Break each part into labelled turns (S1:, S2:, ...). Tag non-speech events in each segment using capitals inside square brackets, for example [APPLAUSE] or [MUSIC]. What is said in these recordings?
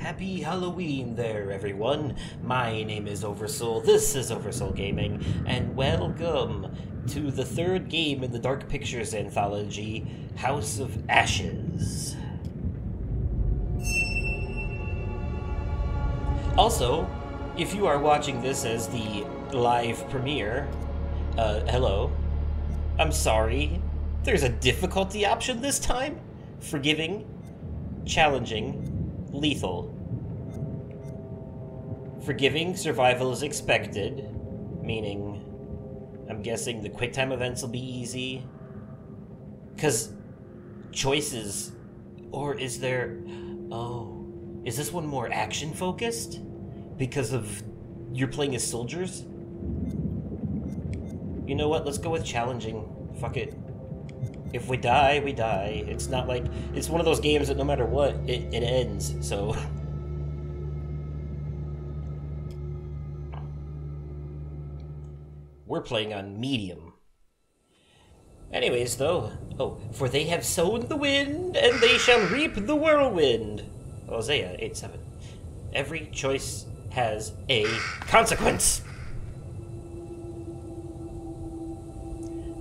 S1: Happy Halloween there, everyone. My name is Oversoul, this is Oversoul Gaming, and welcome to the third game in the Dark Pictures anthology, House of Ashes. Also, if you are watching this as the live premiere, uh, hello. I'm sorry. There's a difficulty option this time? Forgiving, challenging, lethal. Forgiving, survival is expected, meaning I'm guessing the quick time events will be easy. Because choices. Or is there. Oh. Is this one more action focused? Because of. You're playing as soldiers? You know what? Let's go with challenging. Fuck it. If we die, we die. It's not like. It's one of those games that no matter what, it, it ends, so. We're playing on medium. Anyways, though. Oh, for they have sown the wind, and they shall reap the whirlwind. Hosea 8 7. Every choice has a consequence.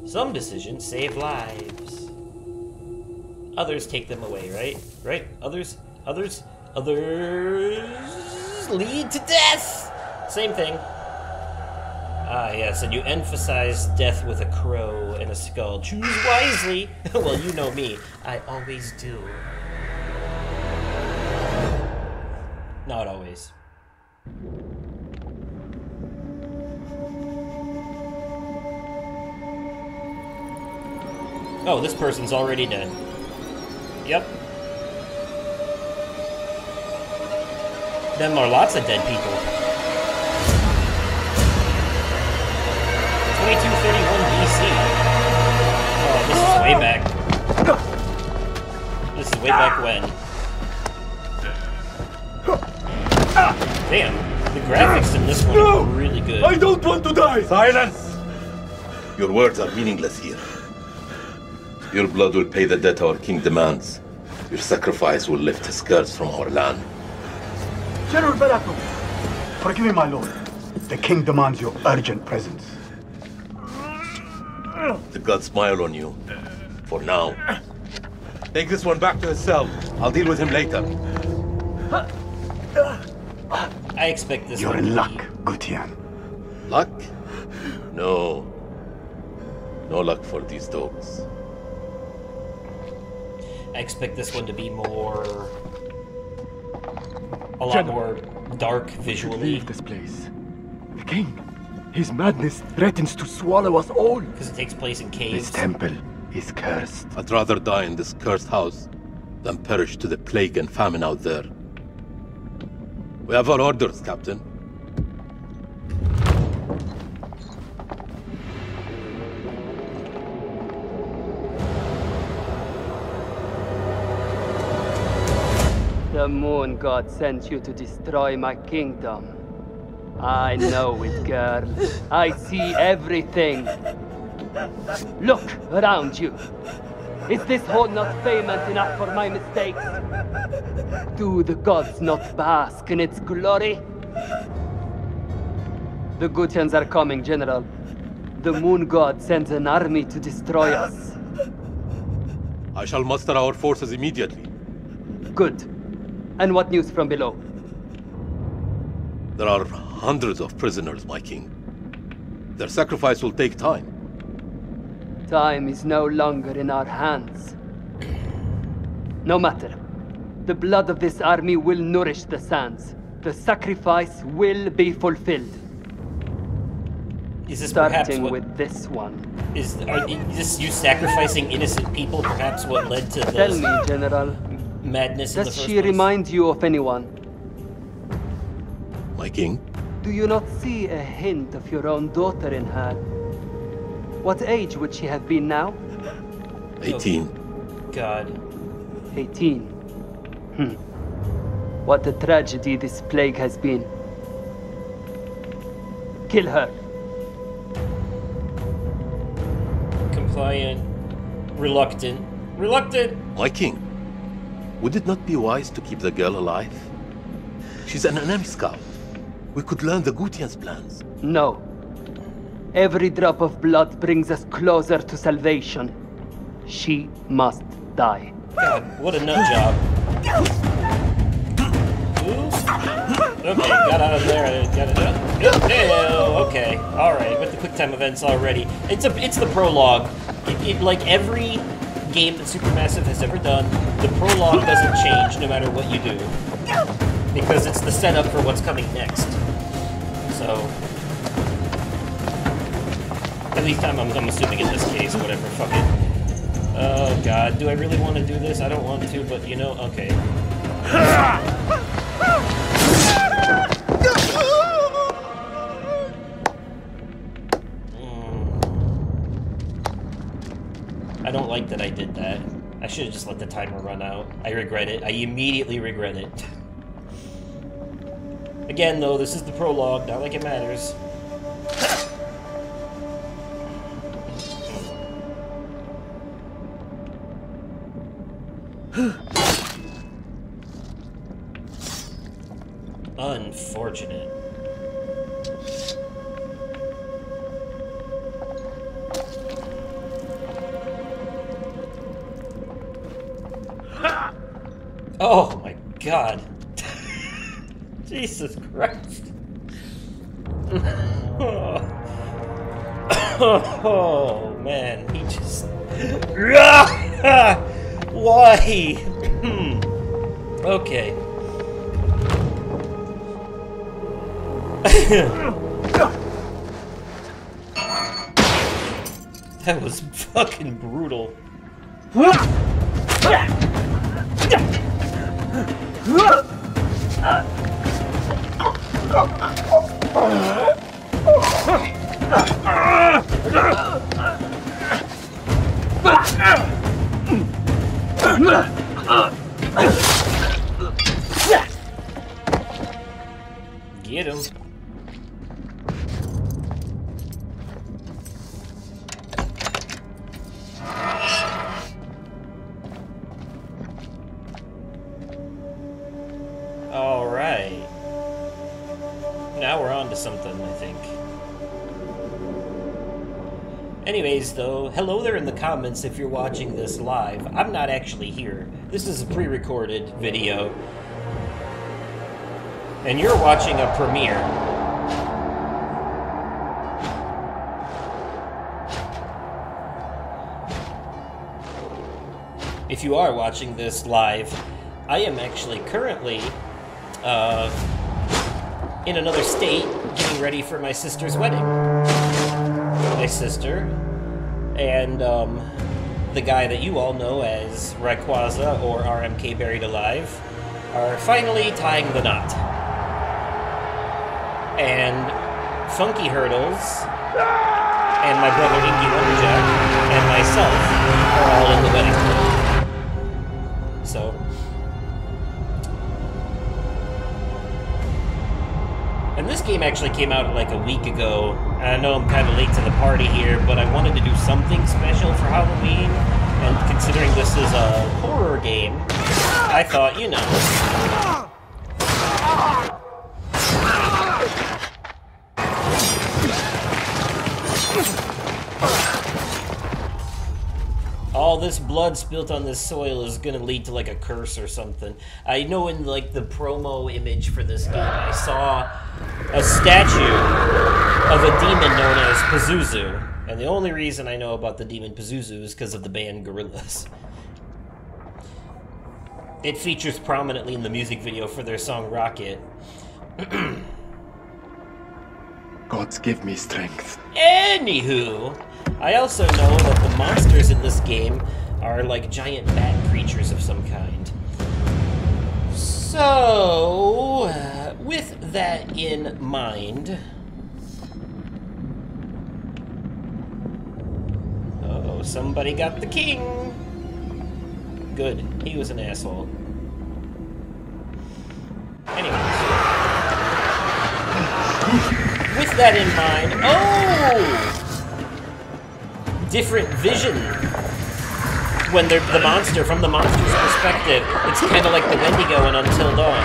S1: Some decisions save lives. Others take them away, right? Right? Others, others, others lead to death! Same thing. Ah, yes, and you emphasize death with a crow and a skull. Choose wisely! [LAUGHS] well, you know me. I always do. Not always. Oh, this person's already dead. Yep. Them are lots of dead people. 2231 BC. Oh, this is way back. This is way back when. Damn, the graphics in this one are really good.
S2: I don't want to die!
S3: Silence! Your words are meaningless here. Your blood will pay the debt our king demands. Your sacrifice will lift his curse from our land.
S2: General Balathu, forgive me, my lord. The king demands your urgent presence.
S3: The gods smile on you. For now. Take this one back to his cell. I'll deal with him later.
S1: I expect this
S2: You're in luck,
S1: be-
S2: Gutian.
S3: Luck? No. No luck for these dogs.
S1: I expect this one to be more. A lot
S4: General,
S1: more dark
S4: We
S1: visually.
S4: leave this place. The king, his madness threatens to swallow us all.
S1: Because it takes place in caves.
S2: This
S1: caves.
S2: temple is cursed.
S3: I'd rather die in this cursed house than perish to the plague and famine out there. We have our orders, Captain.
S5: The moon god sent you to destroy my kingdom. I know it, girl. I see everything. Look around you. Is this hall not famous enough for my mistakes? Do the gods not bask in its glory? The Gutians are coming, General. The moon god sends an army to destroy us.
S3: I shall muster our forces immediately.
S5: Good. And what news from below?
S3: There are hundreds of prisoners, my king. Their sacrifice will take time.
S5: Time is no longer in our hands. No matter. The blood of this army will nourish the sands. The sacrifice will be fulfilled.
S1: Is this perhaps
S5: Starting
S1: what
S5: with this one.
S1: is? Are, is this you sacrificing innocent people? Perhaps what led to
S5: this?
S1: Tell
S5: me, General,
S1: madness in the
S5: does
S1: first
S5: she
S1: place?
S5: remind you of anyone?
S3: My king?
S5: Do you not see a hint of your own daughter in her? What age would she have been now?
S3: 18.
S1: God,
S5: 18. Hmm. What a tragedy this plague has been. Kill her.
S1: compliant, reluctant, reluctant.
S3: My king, would it not be wise to keep the girl alive? She's an enemy scout. We could learn the Gutian's plans.
S5: No. Every drop of blood brings us closer to salvation. She must die.
S1: God, what a nut job. Okay, got out of there. Got it out. Ew, okay, all right. With the quick time events already, it's a it's the prologue. It, it like every game that Supermassive has ever done, the prologue doesn't change no matter what you do because it's the setup for what's coming next. So, at least I'm, I'm, assuming in this case, whatever. Fuck it. Oh god, do I really want to do this? I don't want to, but you know, okay. [LAUGHS] like that I did that. I should have just let the timer run out. I regret it. I immediately regret it. Again, though, this is the prologue, not like it matters. [SIGHS] Unfortunate. Oh man, he just. [LAUGHS] Why? Hmm. okay. [LAUGHS] that was fucking brutal. [LAUGHS] Get comments if you're watching this live. I'm not actually here. This is a pre-recorded video. And you're watching a premiere. If you are watching this live, I am actually currently uh, in another state getting ready for my sister's wedding. My sister and um, the guy that you all know as Rayquaza or RMK Buried Alive are finally tying the knot. And Funky Hurdles and my brother Inky Lumberjack and myself are all in the wedding. So And this game actually came out like a week ago. I know I'm kind of late to the party here, but I wanted to do something special for Halloween. And considering this is a horror game, I thought, you know. Blood spilt on this soil is gonna lead to like a curse or something. I know in like the promo image for this game, I saw a statue of a demon known as Pazuzu. And the only reason I know about the demon Pazuzu is because of the band Gorillaz. It features prominently in the music video for their song Rocket. [CLEARS THROAT]
S4: Gods give me strength.
S1: Anywho, I also know that the monsters in this game are like giant bat creatures of some kind. So, uh, with that in mind. Oh, somebody got the king! Good, he was an asshole. Anyways. With that in mind. Oh! different vision when they're the monster from the monster's perspective. It's kind of like the Wendigo in Until Dawn.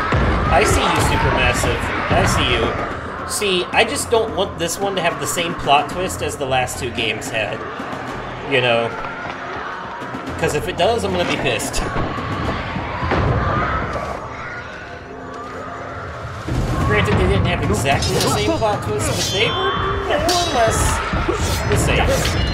S1: I see you, Supermassive. I see you. See, I just don't want this one to have the same plot twist as the last two games had. You know? Because if it does, I'm gonna be pissed. Granted, they didn't have exactly the same plot twist, but they were more or less the same.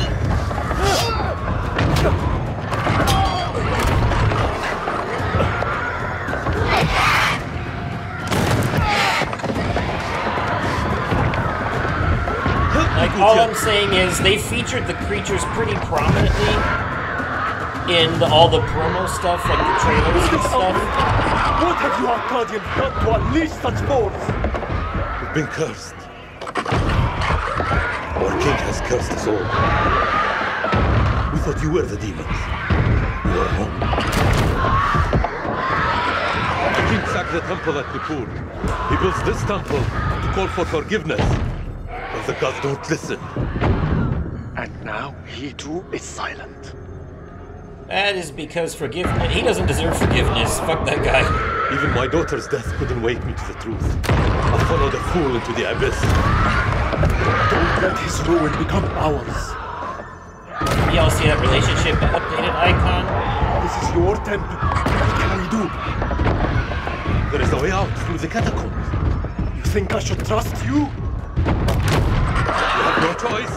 S1: All I'm saying is they featured the creatures pretty prominently in the, all the promo stuff, like the trailers and oh, stuff.
S4: What have you Akkadians done to unleash such force?
S3: We've been cursed. Our king has cursed us all. We thought you were the demons. You are wrong. The king sacked the temple at Nippur. He builds this temple to call for forgiveness. But the gods don't listen.
S4: And now he too is silent.
S1: That is because forgiveness. He doesn't deserve forgiveness. Fuck that guy.
S3: Even my daughter's death couldn't wake me to the truth. I followed a fool into the abyss.
S4: Don't let his ruin become ours.
S1: Y'all see that relationship updated icon?
S4: This is your temple. What can I do?
S3: There is a way out through the catacombs.
S4: You think I should trust you?
S3: You no choice.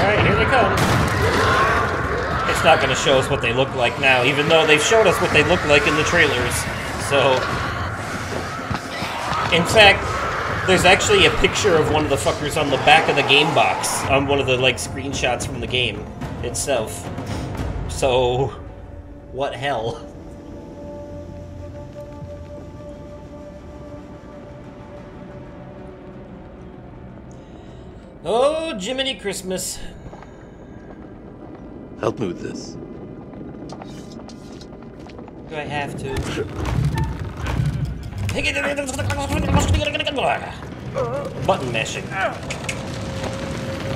S1: Alright, here they come. It's not gonna show us what they look like now, even though they've showed us what they look like in the trailers. So. In fact, there's actually a picture of one of the fuckers on the back of the game box, on one of the, like, screenshots from the game itself. So. What hell? Oh, Jiminy Christmas.
S3: Help me with this.
S1: Do I have to? Button mashing.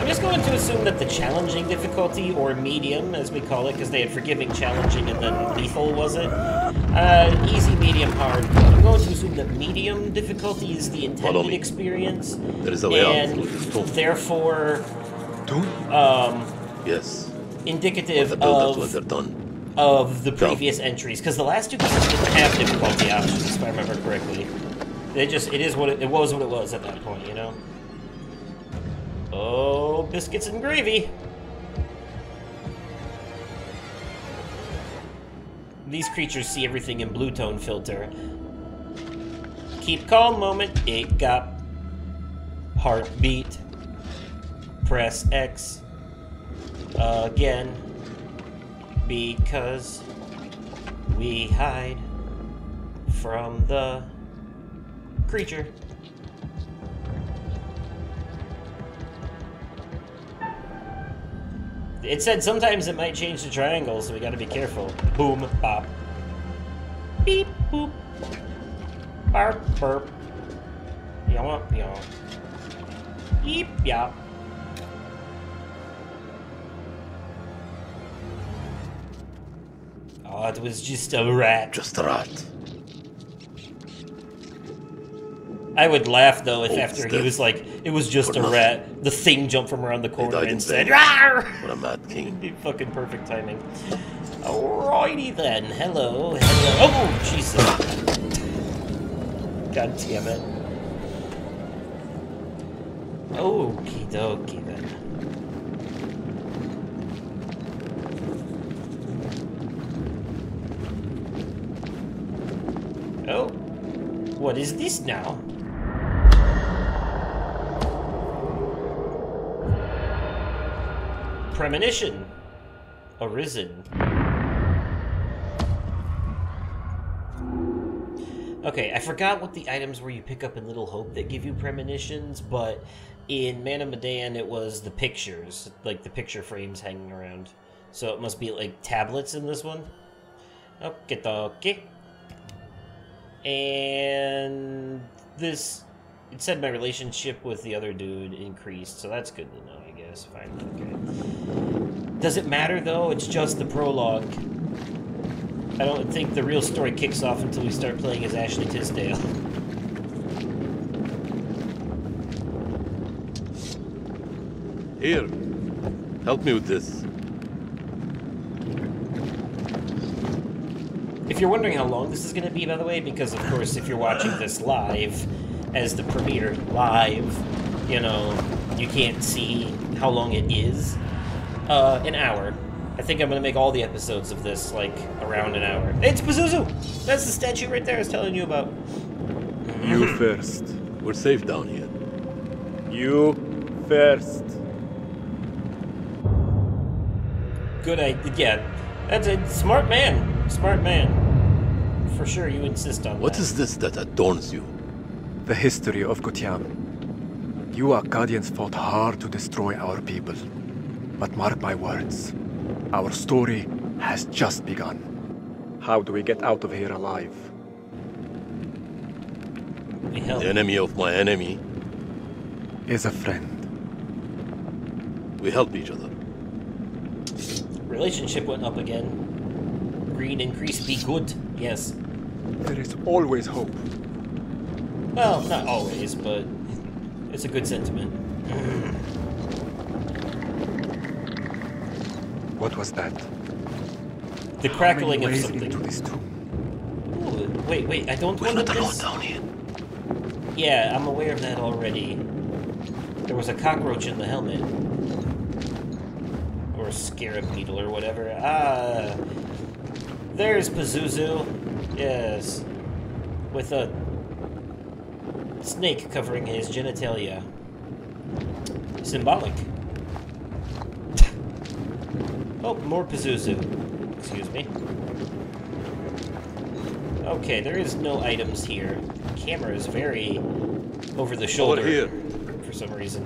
S1: I'm just going to assume that the challenging difficulty, or medium as we call it, because they had forgiving, challenging, and then lethal, was it? Uh, easy, medium, hard. I'm going to assume that medium difficulty is the intended experience,
S3: There is a way
S1: and
S3: through
S1: therefore um,
S3: Yes.
S1: indicative
S3: The builders when
S1: of
S3: done.
S1: of the previous entries because the last two games didn't have difficulty options if I remember correctly. They just it is what it, it was what it was at that point, you know. Oh, biscuits and gravy. These creatures see everything in blue tone filter. Keep calm moment. It got heartbeat. Press X again because we hide from the creature. It said sometimes it might change the triangle, so we gotta be careful. Boom, bop. Beep, boop. Barp, burp. Yawp, yaw. Yeep, yop. Oh, it was just a rat.
S3: Just a rat.
S1: I would laugh though if
S3: Oh,
S1: after he was like, it was just a rat, the thing jumped from around the corner and said. Rawr!
S3: What a mad king.
S1: It'd [LAUGHS] be fucking perfect timing. Alrighty then. Hello, hello. Oh, Jesus. God damn it. Okie dokie then. Oh, what is this now? Premonition. Arisen. Okay, I forgot what the items were you pick up in Little Hope that give you premonitions, but in Man of Medan it was the pictures, like the picture frames hanging around. So it must be like tablets in this one. Okay, okay. And this, it said my relationship with the other dude increased, so that's good to know, I guess. Fine, okay. Does it matter though? It's just the prologue. I don't think the real story kicks off until we start playing as Ashley Tisdale.
S3: Here, help me with this.
S1: If you're wondering how long this is going to be, by the way, because of course, if you're watching this live, as the premiere live, you know, you can't see how long it is. Uh, an hour. I think I'm going to make all the episodes of this, like, around an hour. It's Pazuzu! That's the statue right there I was telling you about.
S4: You [CLEARS THROAT] first.
S3: We're safe down here.
S4: You first.
S1: Good idea. Yeah, that's a smart man. Smart man. For sure, you insist on
S3: What
S1: that.
S3: is this that adorns you?
S4: The history of Gutian. You Akkadians fought hard to destroy our people. But mark my words, our story has just begun. How do we get out of here alive?
S1: We help.
S3: The enemy of my enemy.
S4: Is a friend.
S3: We help each other.
S1: Relationship went up again. Green increase be good. Yes.
S4: There is always hope.
S1: Well, not always, but it's a good sentiment.
S4: What was that?
S1: The crackling of something.
S4: into this tomb?
S1: Ooh, wait, wait, I don't
S3: We're
S1: want
S3: not
S1: to
S3: alone down here.
S1: Yeah, I'm aware of that already. There was a cockroach in the helmet. Or a scarab beetle or whatever. Ah. There's Pazuzu. Yes. With a snake covering his genitalia. Symbolic. [LAUGHS] oh, more Pazuzu. Excuse me. Okay, there is no items here. Camera is very over the shoulder for some reason.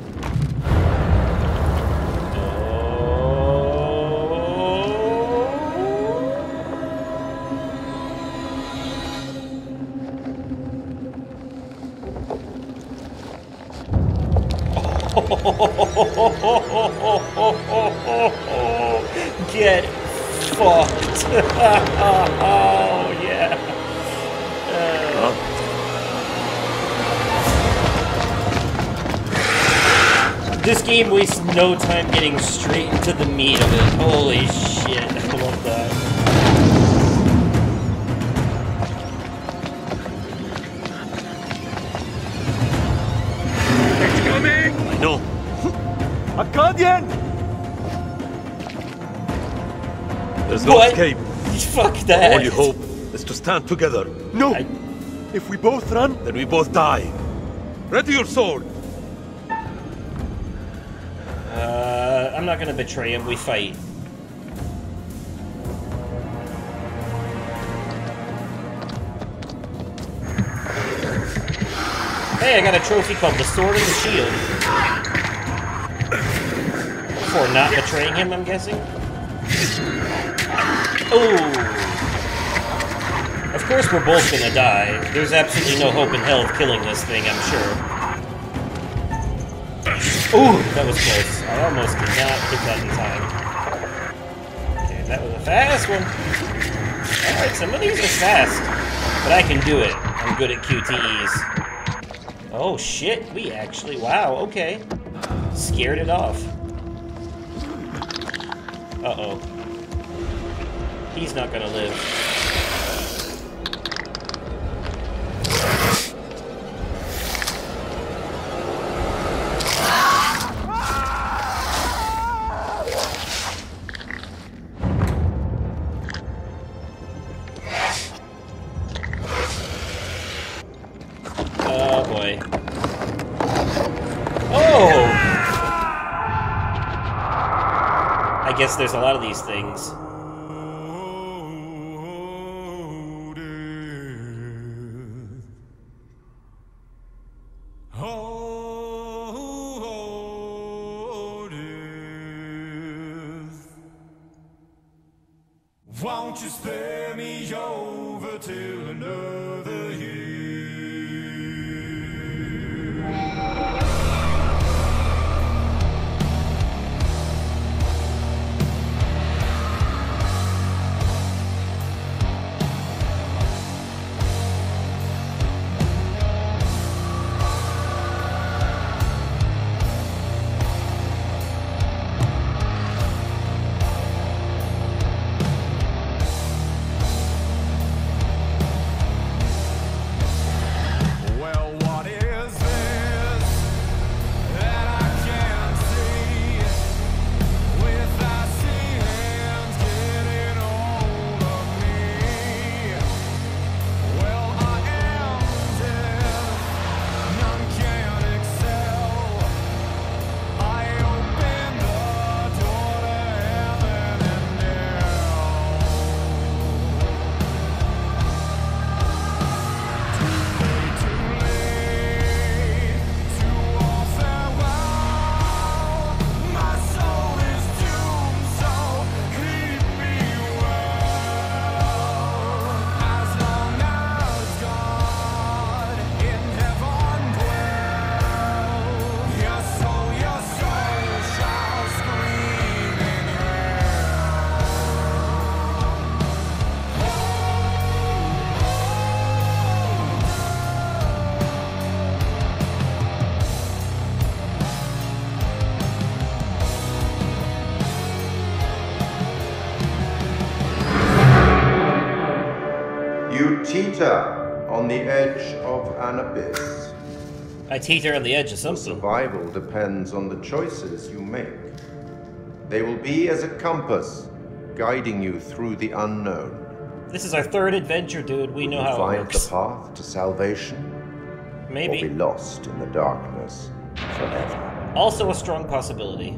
S1: [LAUGHS] Get fucked. [LAUGHS] oh, yeah. Uh. This game wastes no time getting straight into the meat of it. Holy shit,
S3: There's no escape.
S1: Fuck that.
S3: Only hope is to stand together.
S4: No!
S1: I-
S4: If we both run,
S3: Then we both die. Ready your sword.
S1: Uh, I'm not gonna betray him, we fight. Hey, I got a trophy called the Sword and the Shield. For not betraying him, I'm guessing? Of course we're both gonna die. There's absolutely no hope in hell of killing this thing, I'm sure. Ooh, that was close. I almost did not hit that in time. Okay, that was a fast one. Alright, some of these are fast. But I can do it. I'm good at QTEs. Oh shit, we actually, wow, okay. Scared it off. Uh-oh. He's not gonna live. Oh boy. Oh! I guess there's a lot of these things.
S6: Teeter on the edge of an abyss.
S1: I teeter on the edge of
S6: Your
S1: something.
S6: survival depends on the choices you make. They will be as a compass, guiding you through the unknown.
S1: This is our third adventure, dude. We know
S6: You'll
S1: how it
S6: find
S1: works.
S6: the path to salvation, Maybe. Or be
S1: Maybe.
S6: lost in the darkness forever.
S1: Also a strong possibility.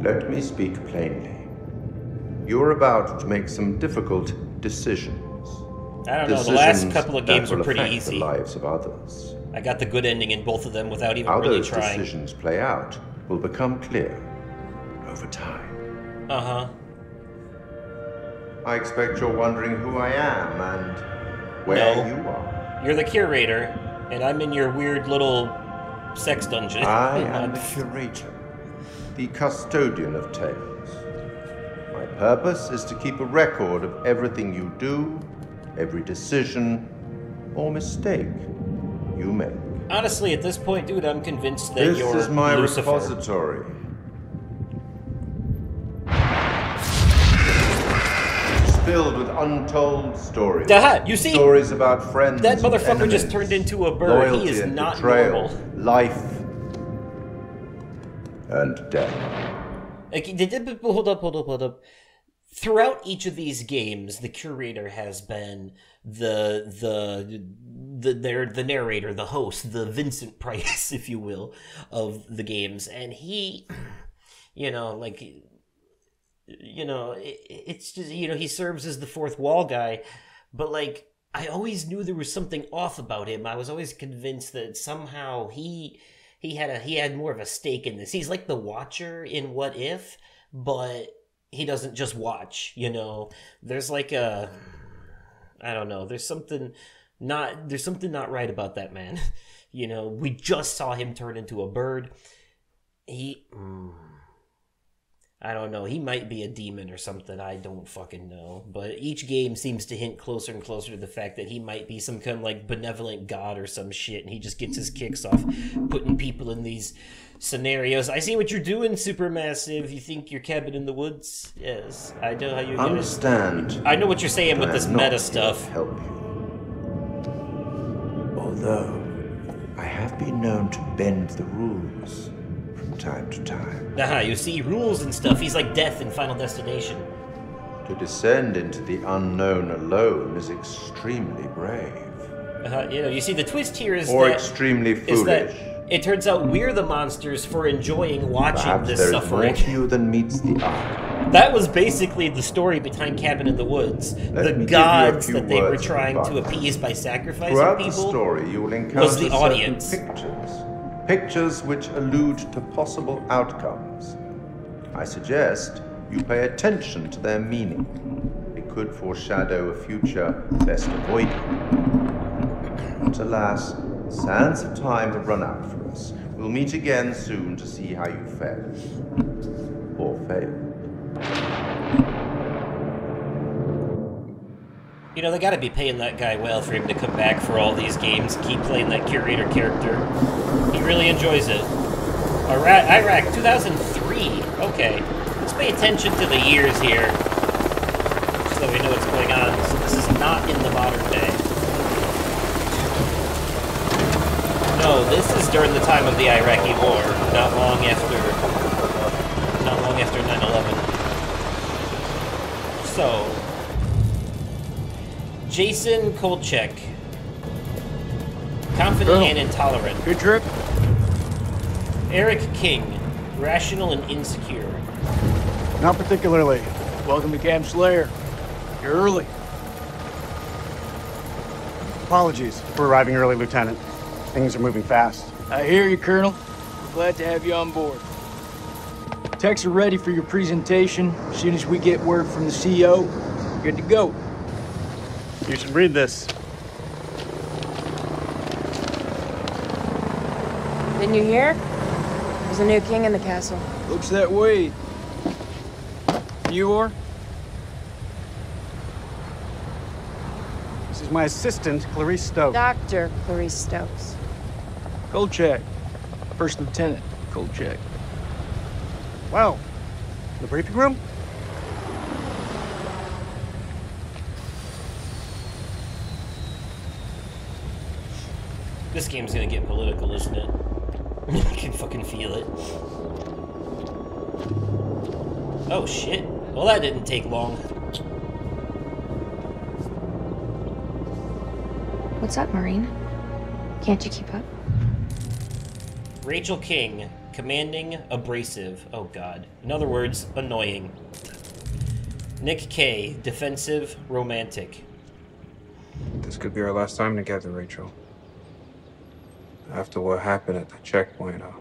S6: Let me speak plainly. You're about to make some difficult decisions.
S1: I don't know. The last couple of games were pretty easy.
S6: The lives of others.
S1: I got the good ending in both of them without even
S6: How
S1: really
S6: those
S1: trying.
S6: decisions play out will become clear over time.
S1: Uh huh.
S6: I expect you're wondering who I am and where
S1: No.
S6: you are.
S1: You're the curator, and I'm in your weird little sex dungeon.
S6: I [LAUGHS] am the curator, the custodian of tales. My purpose is to keep a record of everything you do, every decision or mistake you make.
S1: Honestly, at this point, dude, I'm convinced that
S6: This
S1: you're
S6: is my
S1: Lucifer.
S6: repository. It's filled with untold stories.
S1: Aha, you see?
S6: stories about friends.
S1: That motherfucker just turned into a bird. He
S6: Loyalty
S1: is
S6: and
S1: not
S6: betrayal,
S1: normal.
S6: Life and death.
S1: Did- hold up, hold up, hold up. Throughout each of these games, the curator has been the the the the, the narrator, the host, the Vincent [LAUGHS] Price, if you will, of the games, and he, [CLEARS THROAT] you know, like, you know, it, it's just you know he serves as the fourth wall guy, but like I always knew there was something off about him. I was always convinced that somehow he he had a he had more of a stake in this. He's like the watcher in What If, but he doesn't just watch, you know. There's like a I don't know, there's something not there's something not right about that man. [LAUGHS] You know, we just saw him turn into a bird. He mm, I don't know. He might be a demon or something. I don't fucking know. But each game seems to hint closer and closer to the fact that he might be some kind of like benevolent god or some shit, and he just gets his kicks off putting people in these scenarios. I see what you're doing, Supermassive. You think your cabin in the woods? Yes, I know how you.
S6: Understand.
S1: I know what you're saying with this meta stuff.
S6: Help you. Although I have been known to bend the rules from time to time.
S1: Aha, you see rules and stuff. He's like death in Final Destination.
S6: To descend into the unknown alone is extremely brave.
S1: Uh, you know, you see the twist here is
S6: Or
S1: that
S6: extremely
S1: is that
S6: foolish.
S1: It turns out we're the monsters for enjoying watching
S6: Perhaps
S1: this
S6: there is more
S1: suffering.
S6: to you than meets the eye.
S1: That was basically the story behind Cabin in the Woods.
S6: Let
S1: the
S6: give you a
S1: gods that they were trying to appease by sacrificing
S6: Throughout the
S1: people.
S6: story, you will encounter
S1: was the audience.
S6: pictures. Pictures which allude to possible outcomes. I suggest you pay attention to their meaning. It could foreshadow a future best avoided. But alas, sands of time have run out for us. We'll meet again soon to see how you fare. Or fail.
S1: You know, they gotta be paying that guy well for him to come back for all these games, keep playing that curator character. He really enjoys it. Iraq, Iraq 2003. Okay. Let's pay attention to the years here. So we know what's going on. So this is not in the modern day. No, this is during the time of the Iraqi war, not long after not long after 9/11. So, Jason Kolchek. Confident and intolerant.
S7: Good trip?
S1: Eric King. Rational and insecure.
S2: Not particularly.
S7: Welcome to Camp Slayer. You're early.
S2: Apologies for arriving early, Lieutenant. Things are moving fast.
S7: I hear you, Colonel. We're glad to have you on board. Techs are ready for your presentation. As soon as we get word from the CEO, good to go.
S2: You should read this.
S8: Didn't you hear? There's a new king in the castle.
S7: Looks that way. You are?
S2: This is my assistant, Clarice Stokes.
S8: Dr. Clarice Stokes.
S7: Kolchek. First Lieutenant Kolchek.
S2: Wow, the briefing room?
S1: This game's gonna get political, isn't it? [LAUGHS] I can fucking feel it. Oh shit. Well, that didn't take long.
S8: What's up, Marine? Can't you keep up?
S1: Rachel King, commanding, abrasive. Oh god. In other words, annoying. Nick Kay, defensive, romantic.
S9: This could be our last time together, Rachel. After what happened at the checkpoint, uh,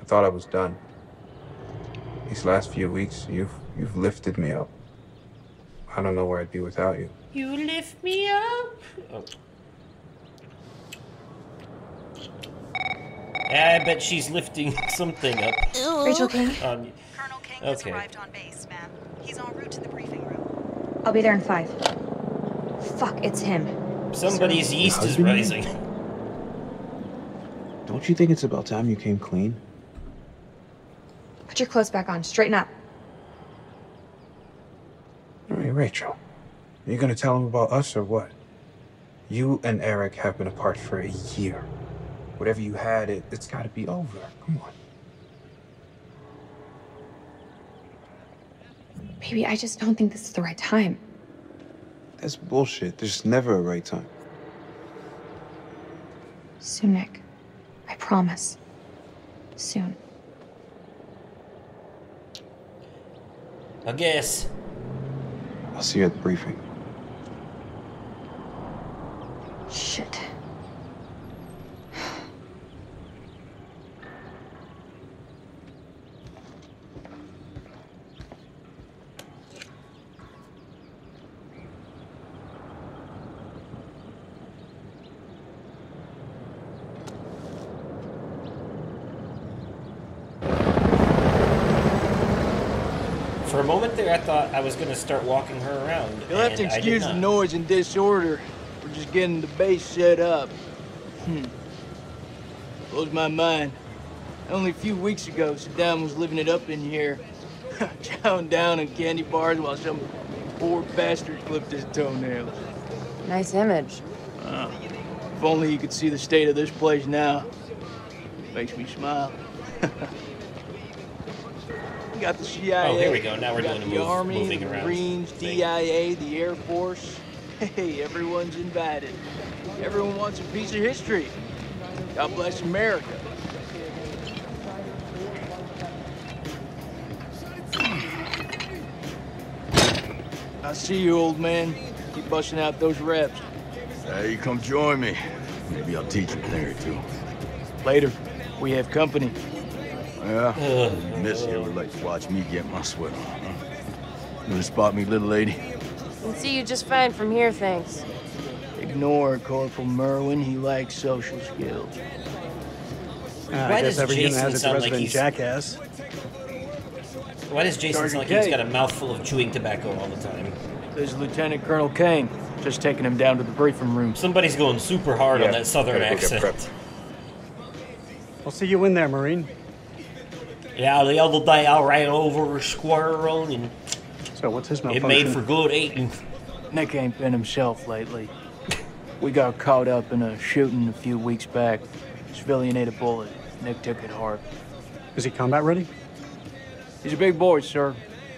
S9: I thought I was done. These last few weeks, you've you've lifted me up. I don't know where I'd be without you.
S1: You lift me up. Oh. I bet she's lifting [LAUGHS] something up.
S8: Rachel King,
S1: On,
S10: Colonel King has arrived on base, ma'am. He's en route to the briefing room.
S8: I'll be there in five. Fuck, it's him.
S1: somebody's yeast is rising. [LAUGHS]
S9: Don't you think it's about time you came clean?
S8: Put your clothes back on. Straighten up.
S9: All right, Rachel. Are you gonna tell him about us or what? You and Eric have been apart for a year. Whatever you had, it, it's gotta be over. Come on.
S8: Baby, I just don't think this is the right time.
S9: That's bullshit. There's never a right time.
S8: Soon, Nick. I promise. Soon.
S1: I guess.
S9: I'll see you at the briefing.
S8: Shit.
S1: For a moment there, I thought I was going to start walking her around.
S7: You'll have to
S1: and I did
S7: excuse the noise and disorder. We're just getting the base set up. Hmm. Blows my mind. Only a few weeks ago, Saddam was living it up in here. [LAUGHS] Chowing down on candy bars while some poor bastard clipped his toenails.
S8: Nice image.
S7: Uh, if only you could see the state of this place now. Makes me smile. [LAUGHS] We got the CIA.
S1: Oh, here we go. Now we're
S7: we
S1: doing a
S7: the
S1: move-
S7: Army,
S1: moving
S7: the
S1: around
S7: Marines,
S1: thing.
S7: DIA, the Air Force. [LAUGHS] Hey, everyone's invited. Everyone wants a piece of history. God bless America. I see you, old man. Keep busting out those reps.
S11: Hey, you come join me. Maybe I'll teach you a thing or two.
S7: Later, we have company.
S11: Yeah?
S1: Ugh. [SIGHS]
S11: Miss here would like to watch me get my sweat on, huh? You gonna spot me, little lady?
S8: I Can see you just fine from here, thanks.
S7: Ignore Corporal Merwin. He lacks social skills.
S2: Uh,
S1: Why
S2: I guess
S1: does
S2: every human
S1: Jason
S2: has its
S1: sound like
S2: resident
S1: he's-
S2: jackass.
S1: Why does Jason sound
S7: Sergeant
S1: like he's got a mouthful of chewing tobacco all the time?
S7: There's Lieutenant Colonel Kane. Just taking him down to the briefing room.
S1: Somebody's going super hard on that southern
S9: gotta go get
S1: accent.
S2: I'll see you in there, Marine.
S1: Yeah, the other day I ran over a squirrel and
S2: So what's his
S1: it
S2: malfunction?
S1: made for good eating.
S7: Nick ain't been himself lately. We got caught up in a shooting a few weeks back. Civilian ate a bullet. Nick took it hard.
S2: Is he combat ready?
S7: He's a big boy, sir.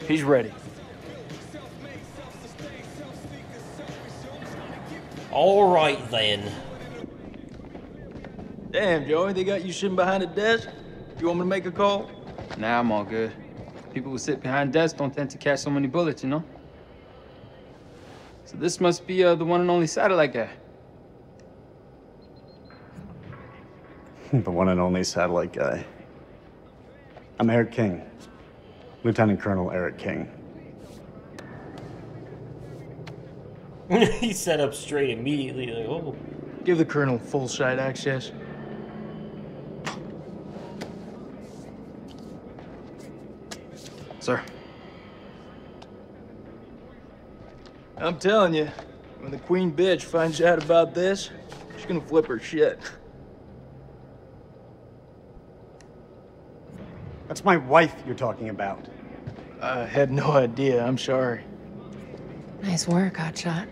S7: He's ready.
S1: All right then.
S7: Damn, Joey, they got you sitting behind a desk? You want me to make a call?
S12: Nah, I'm all good. People who sit behind desks don't tend to catch so many bullets, you know? So this must be uh, the one and only satellite guy. [LAUGHS]
S2: the one and only satellite guy. I'm Eric King. Lieutenant Colonel Eric King. [LAUGHS]
S1: he sat up straight immediately, like, oh.
S7: Give the colonel full site access.
S12: Sir.
S7: I'm telling you, when the queen bitch finds out about this, she's gonna flip her shit.
S2: That's my wife you're talking about.
S7: I had no idea. I'm sorry.
S8: Nice work, Hotshot.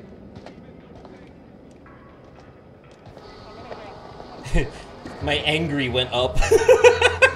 S8: [LAUGHS]
S1: My angry went up. [LAUGHS]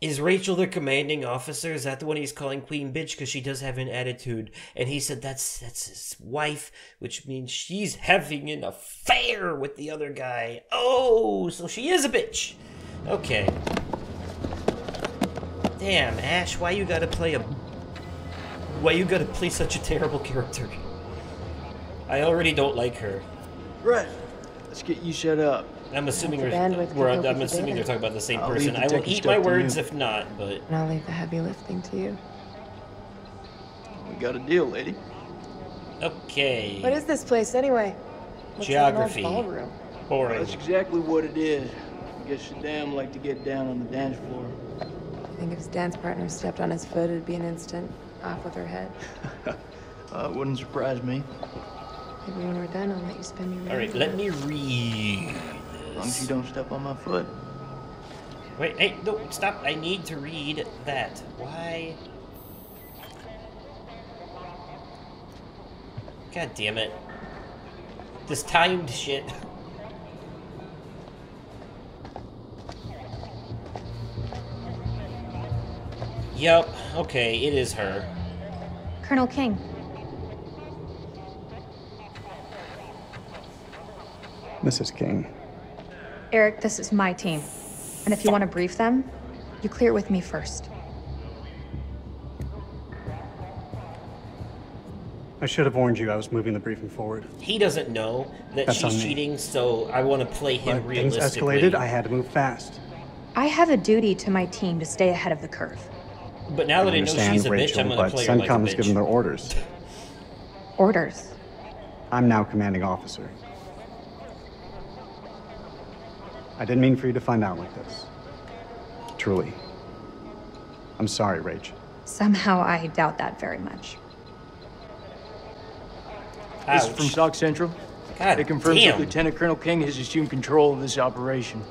S1: Is Rachel the commanding officer? Is that the one he's calling Queen Bitch? Because she does have an attitude, and he said that's that's his wife, which means she's having an affair with the other guy. Oh, so she is a bitch. Okay. Damn, Ash, why you gotta play a? Why you gotta play such a terrible character? I already don't like her.
S7: Right. Let's get you shut up.
S1: I'm assuming we're,
S8: bandwidth
S1: we're I'm
S8: the
S1: assuming
S8: data.
S1: they're talking about the same
S7: I'll
S1: person.
S7: the
S1: I will eat my words
S7: you.
S1: if not, but
S8: And I'll leave the heavy lifting to you.
S7: We got a deal, lady.
S1: okay.
S8: What is this place anyway? Looks
S1: Geography.
S8: Like an ballroom.
S1: Boring.
S7: That's exactly what it is. I guess Saddam like to get down on the dance floor.
S8: I think if his dance partner stepped on his foot, it'd be an instant off with her head. [LAUGHS]
S7: Uh, it wouldn't surprise me.
S8: Maybe when we're done, I'll let you spend your
S1: All right, let me read.
S7: As long as you don't step on my foot.
S1: Wait, hey, no, stop! I need to read that. Why? God damn it! This timed shit. Yep. Okay, it is her.
S13: Colonel King,
S2: Mrs. King.
S13: Eric, this is my team. And if you want to brief them, you clear it with me first.
S2: I should have warned you I was moving the briefing forward.
S1: He doesn't know that
S2: That's
S1: she's cheating, so I want to play him
S2: But things escalated, I had to move fast.
S13: I have a duty to my team to stay ahead of the curve.
S1: But now that I know
S2: understand,
S1: she's a bitch, I'm gonna play her like a
S2: CENTCOM has
S1: bitch.
S2: given their orders.
S13: Orders.
S2: I'm now commanding officer. I didn't mean for you to find out like this. Truly. I'm sorry, Rach.
S13: Somehow I doubt that very much.
S7: This is from Sock Central.
S1: God
S7: it confirms
S1: damn.
S7: that Lieutenant Colonel King has assumed control of this operation.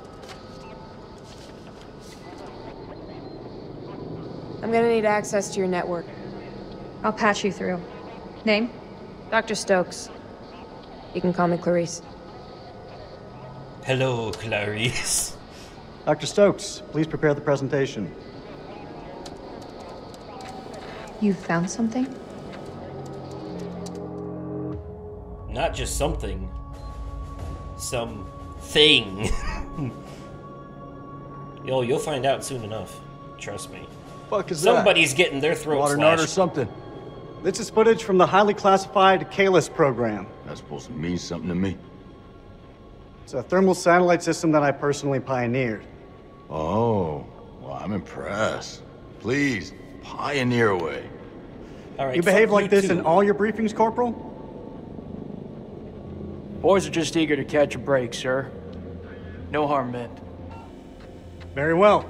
S8: I'm gonna need access to your network.
S13: I'll patch you through. Name?
S8: Dr. Stokes. You can call me Clarice.
S1: Hello, Clarice.
S2: Dr. Stokes, please prepare the presentation.
S13: You found something?
S1: Not just something. Some thing. [LAUGHS] Yo, you'll find out soon enough. Trust me.
S2: Fuck is
S1: Somebody's getting their throat
S2: Water nut or something. This is footage from the highly classified Kalis program.
S14: That's supposed to mean something to me.
S2: It's a thermal satellite system that I personally pioneered.
S14: Oh, well, I'm impressed. Please, pioneer away.
S1: All right,
S2: you behave like
S1: you
S2: this
S1: too.
S2: in all your briefings, Corporal?
S7: Boys are just eager to catch a break, sir. No harm meant.
S2: Very well.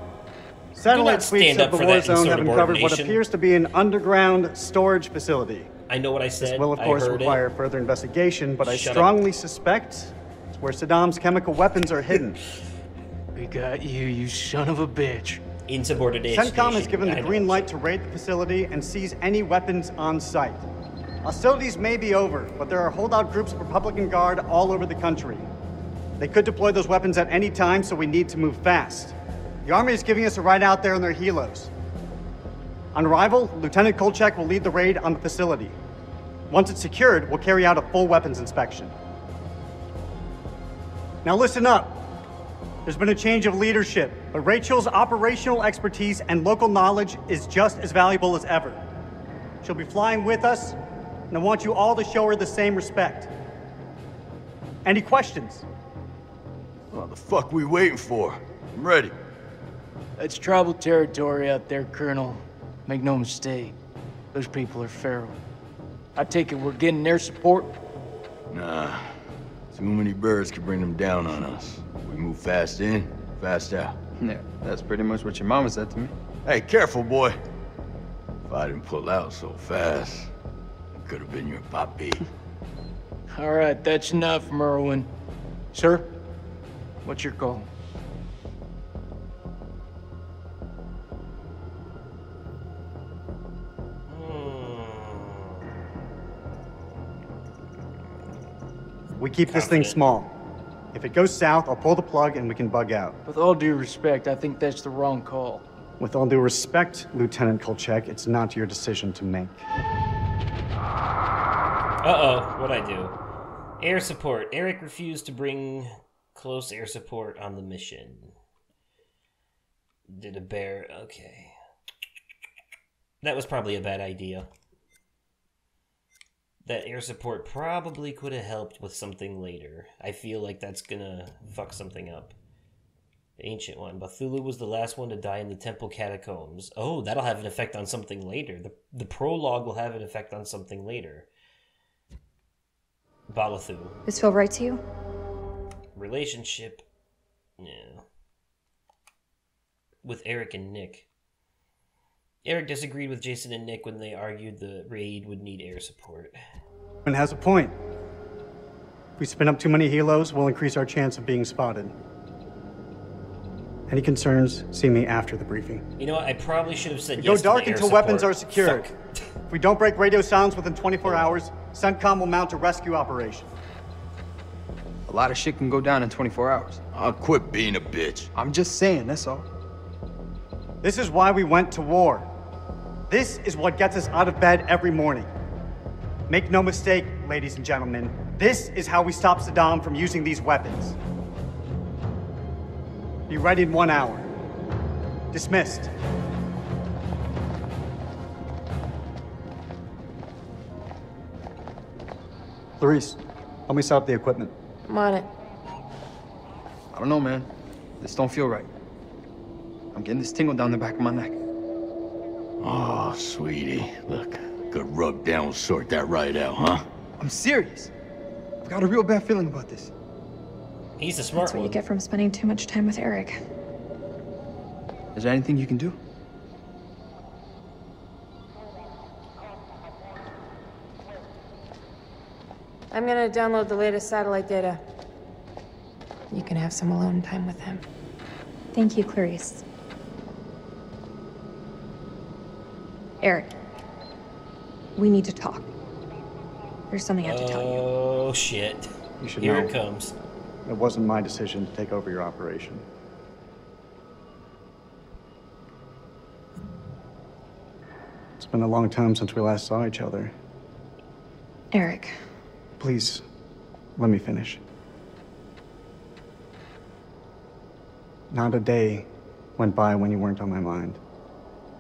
S2: Satellite
S1: not
S2: sweeps of the war zone have uncovered what appears to be an underground storage facility.
S1: I know what I said.
S2: This will, of course, require
S1: it.
S2: further investigation, but I
S1: Shut up.
S2: strongly suspect it's where Saddam's chemical weapons are hidden.
S7: We got you, you son of a bitch.
S1: Insubordination.
S2: CENTCOM has given the green light to raid the facility and seize any weapons on site. Hostilities may be over, but there are holdout groups of Republican Guard all over the country. They could deploy those weapons at any time, so we need to move fast. The Army is giving us a ride out there in their helos. On arrival, Lieutenant Kolchek will lead the raid on the facility. Once it's secured, we'll carry out a full weapons inspection. Now listen up. There's been a change of leadership, but Rachel's operational expertise and local knowledge is just as valuable as ever. She'll be flying with us, and I want you all to show her the same respect. Any questions?
S14: What the fuck we waiting for? I'm ready.
S7: That's tribal territory out there, Colonel. Make no mistake. Those people are feral. I take it we're getting their support?
S14: Nah. Too many birds could bring them down on us. We move fast in, fast out.
S12: Yeah, that's pretty much what your mama said to me.
S14: Hey, careful, boy. If I didn't pull out so fast, it could have been your puppy. [LAUGHS]
S7: All right, that's enough, Merwin. Sir, what's your call?
S2: We keep this thing small. If it goes south, I'll pull the plug and we can bug out.
S7: With all due respect, I think that's the wrong call.
S2: With all due respect, Lieutenant Kolchek, it's not your decision to make.
S1: Uh-oh, what'd I do? Air support. Eric refused to bring close air support on the mission. Did a bear... Okay. That was probably a bad idea. That air support probably could have helped with something later. I feel like that's gonna fuck something up. The ancient one. Balathu was the last one to die in the temple catacombs. Oh, that'll have an effect on something later. The, the prologue will have an effect on something later. Balathu.
S13: This feel right to you?
S1: Relationship. Yeah. With Eric and Nick. Eric disagreed with Jason and Nick when they argued the raid would need air support.
S2: And has a point. If we spin up too many helos, we'll increase our chance of being spotted. Any concerns, see me after the briefing.
S1: You know what? I probably should have said
S2: We
S1: yes
S2: go
S1: to
S2: dark
S1: the air
S2: until weapons are secured. If we don't break radio silence within 24 hours, CENTCOM will mount a rescue operation.
S12: A lot of shit can go down in 24 hours.
S14: I'll quit being a bitch.
S12: I'm just saying, that's all.
S2: This is why we went to war. This is what gets us out of bed every morning. Make no mistake, ladies and gentlemen, this is how we stop Saddam from using these weapons. Be ready in one hour. Dismissed. Clarice, help me set up the equipment.
S8: I'm on it.
S12: I don't know, man. This don't feel right. I'm getting this tingle down the back of my neck.
S14: Oh, sweetie. Look, good rub down will sort that right out, huh?
S12: I'm serious. I've got a real bad feeling about this.
S1: He's the smart
S13: That's what you get from spending too much time with Eric.
S12: Is there anything you can do?
S8: I'm gonna download the latest satellite data. You can have some alone time with him.
S13: Thank you, Clarice. Eric, we need to talk. There's something I have to tell you.
S1: Oh, shit.
S2: You should
S1: Here
S2: know.
S1: it comes.
S2: It wasn't my decision to take over your operation. It's been a long time since we last saw each other.
S13: Eric,
S2: Please, let me finish. Not a day went by when you weren't on my mind,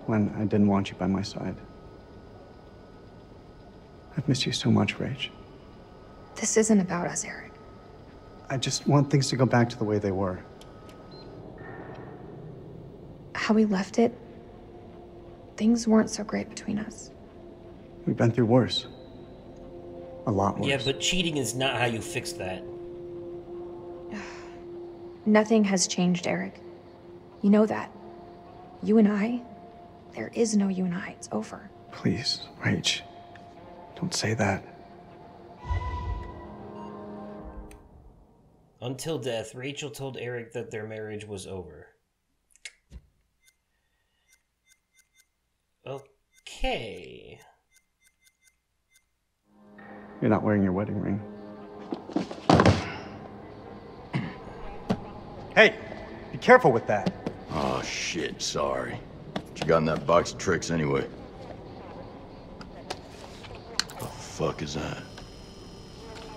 S2: when I didn't want you by my side. I've missed you so much, Rach.
S13: this isn't about us, Eric.
S2: I just want things to go back to the way they were.
S13: How we left it, things weren't so great between us.
S2: We've been through worse. A lot worse.
S1: Yeah, but cheating is not how you fix that. [SIGHS]
S13: Nothing has changed, Eric. You know that. You and I, there is no you and I. It's over.
S2: Please, Rach, don't say that.
S1: Until death, Rachel told Eric that their marriage was over. Okay.
S2: You're not wearing your wedding ring. Hey, be careful with that.
S14: Oh, shit, sorry. What you got in that box of tricks anyway? What The fuck is that?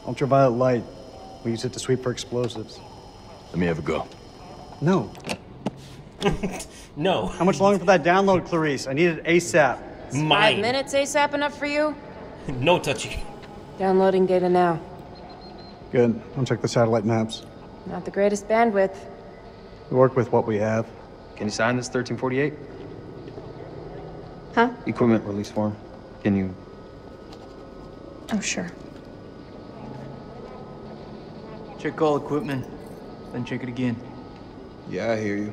S2: Ultraviolet light. We use it to sweep for explosives.
S14: Let me have a go.
S2: No. [LAUGHS]
S1: no.
S2: How much longer for that download, Clarice? I need it ASAP.
S8: Five minutes ASAP enough for you? [LAUGHS]
S1: No touchy.
S8: Downloading data now.
S2: Good. I'll check the satellite maps.
S8: Not the greatest bandwidth.
S2: We work with what we have.
S12: Can you sign this 1348?
S13: Huh?
S12: Equipment release form. Can you?
S13: Oh, sure.
S7: Check all equipment, then check it again.
S12: Yeah, I hear you.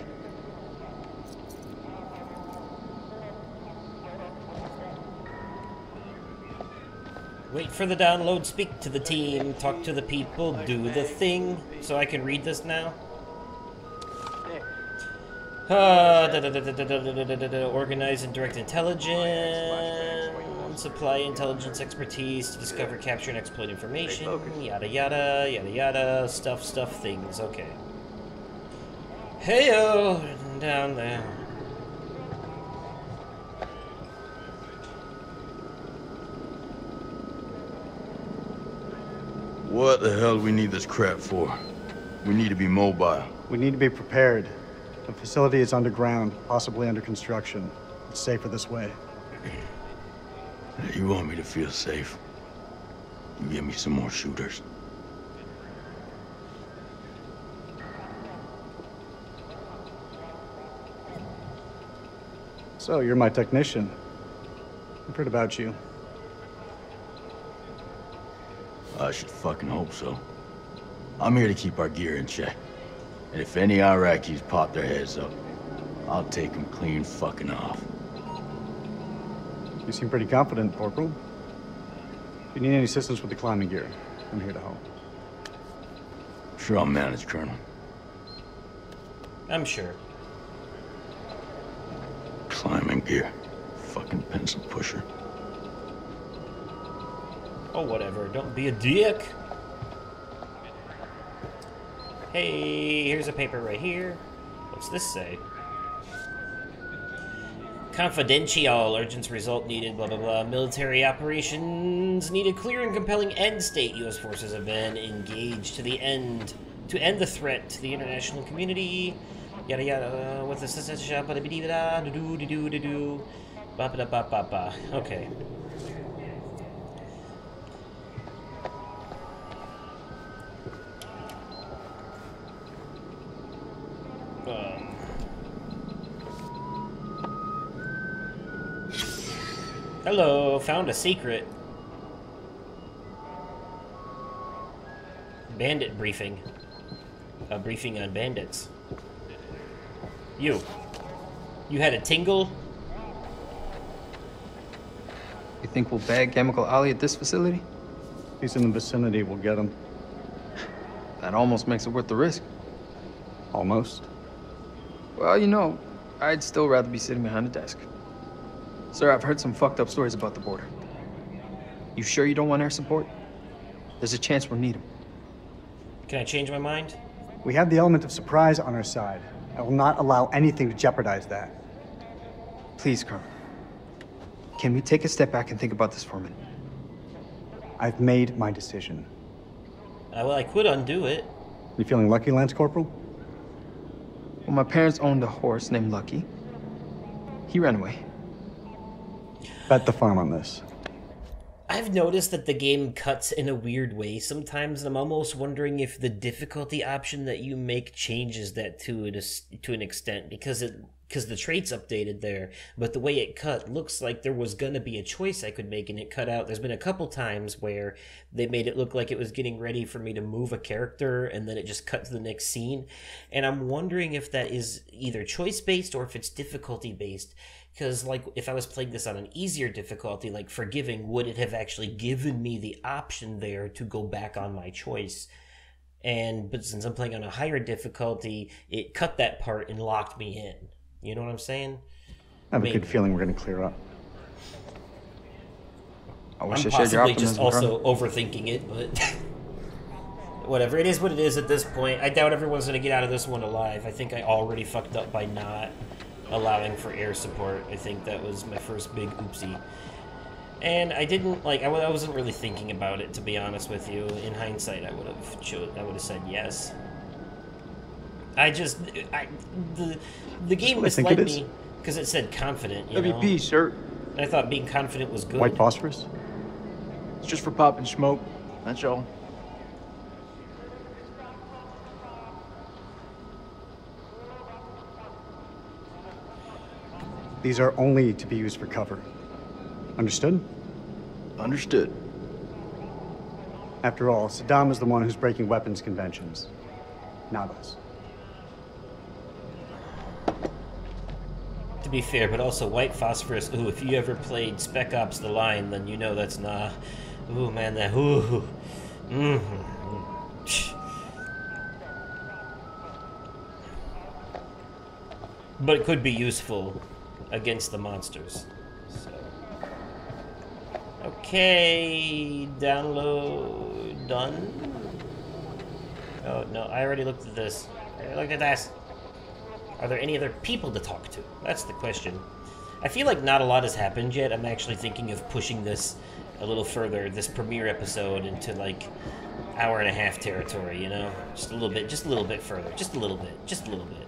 S1: Wait for the download, speak to the team, talk to the people, do the thing. So I can read this now? Uh, organize and direct intelligence, supply intelligence expertise to discover, capture, and exploit information, yada yada, yada yada, stuff, stuff, things, okay. Heyo! Down there.
S14: What the hell do we need this crap for? We need to be mobile.
S2: We need to be prepared. The facility is underground, possibly under construction. It's safer this way.
S14: You want me to feel safe? You give me some more shooters.
S2: So, you're my technician. I've heard about you.
S14: I should fucking hope so. I'm here to keep our gear in check. And if any Iraqis pop their heads up, I'll take them clean fucking off.
S2: You seem pretty confident, Corporal. If you need any assistance with the climbing gear, I'm here to help.
S14: Sure I'll manage, Colonel.
S1: I'm sure.
S14: Climbing gear. Fucking pencil pusher.
S1: Oh, whatever. Don't be a dick. Hey, here's a paper right here. What's this say? Confidential, urgent result needed, blah blah blah. Military operations need a clear and compelling end state. U.S. forces have been engaged to the end to end the threat to the international community. Yada yada. With assistance, shop, found a secret. Bandit briefing. A briefing on bandits. You. You had a tingle?
S12: You think we'll bag Chemical Ali at this facility?
S2: He's in the vicinity, we'll get him.
S12: That almost makes it worth the risk.
S2: Almost.
S12: Well, you know, I'd still rather be sitting behind a desk. Sir, I've heard some fucked up stories about the border. You sure you don't want air support? There's a chance we'll need them.
S1: Can I change my mind?
S2: We have the element of surprise on our side. I will not allow anything to jeopardize that.
S12: Please, Colonel. Can we take a step back and think about this for a minute?
S2: I've made my decision.
S1: Uh, well, I could undo it.
S2: You feeling lucky, Lance Corporal?
S12: Well, my parents owned a horse named Lucky. He ran away.
S2: Bet the farm on this.
S1: I've noticed that the game cuts in a weird way sometimes, and I'm almost wondering if the difficulty option that you make changes that to an, to an extent because it because the traits updated there, but the way it cut looks like there was gonna be a choice I could make and it cut out. There's been a couple times where they made it look like it was getting ready for me to move a character and then it just cut to the next scene. And I'm wondering if that is either choice based or if it's difficulty based. Because, like, if I was playing this on an easier difficulty, like Forgiving, would it have actually given me the option there to go back on my choice? And, but since I'm playing on a higher difficulty, it cut that part and locked me in. You know what I'm saying?
S2: I have
S1: Maybe.
S2: a good feeling we're going to clear up.
S12: I wish
S1: I'm
S12: I shared your
S1: possibly just also overthinking it, but [LAUGHS] whatever. It is what it is at this point. I doubt everyone's going to get out of this one alive. I think I already fucked up by not allowing for air support. I think that was my first big oopsie. And I didn't like. I I wasn't really thinking about it, to be honest with you. In hindsight, I would have cho- I would have said yes. I just, I the the game
S2: what I think it
S1: misled me because it said confident. You
S7: WP,
S1: know?
S7: sir.
S1: I thought being confident was good.
S2: White phosphorus?
S7: It's just for popping smoke. That's all.
S2: These are only to be used for cover. Understood?
S14: Understood.
S2: After all, Saddam is the one who's breaking weapons conventions, not us.
S1: To be fair, but also white phosphorus. Ooh, if you ever played Spec Ops: The Line, then you know that's not. Ooh, man, that. Ooh. Mm. But it could be useful against the monsters. So. Okay, download done. Oh no, I already looked at this. I looked at this. Are there any other people to talk to? That's the question. I feel like not a lot has happened yet. I'm actually thinking of pushing this a little further, this premiere episode, into like hour and a half territory, you know? Just a little bit, just a little bit further. Just a little bit, just a little bit.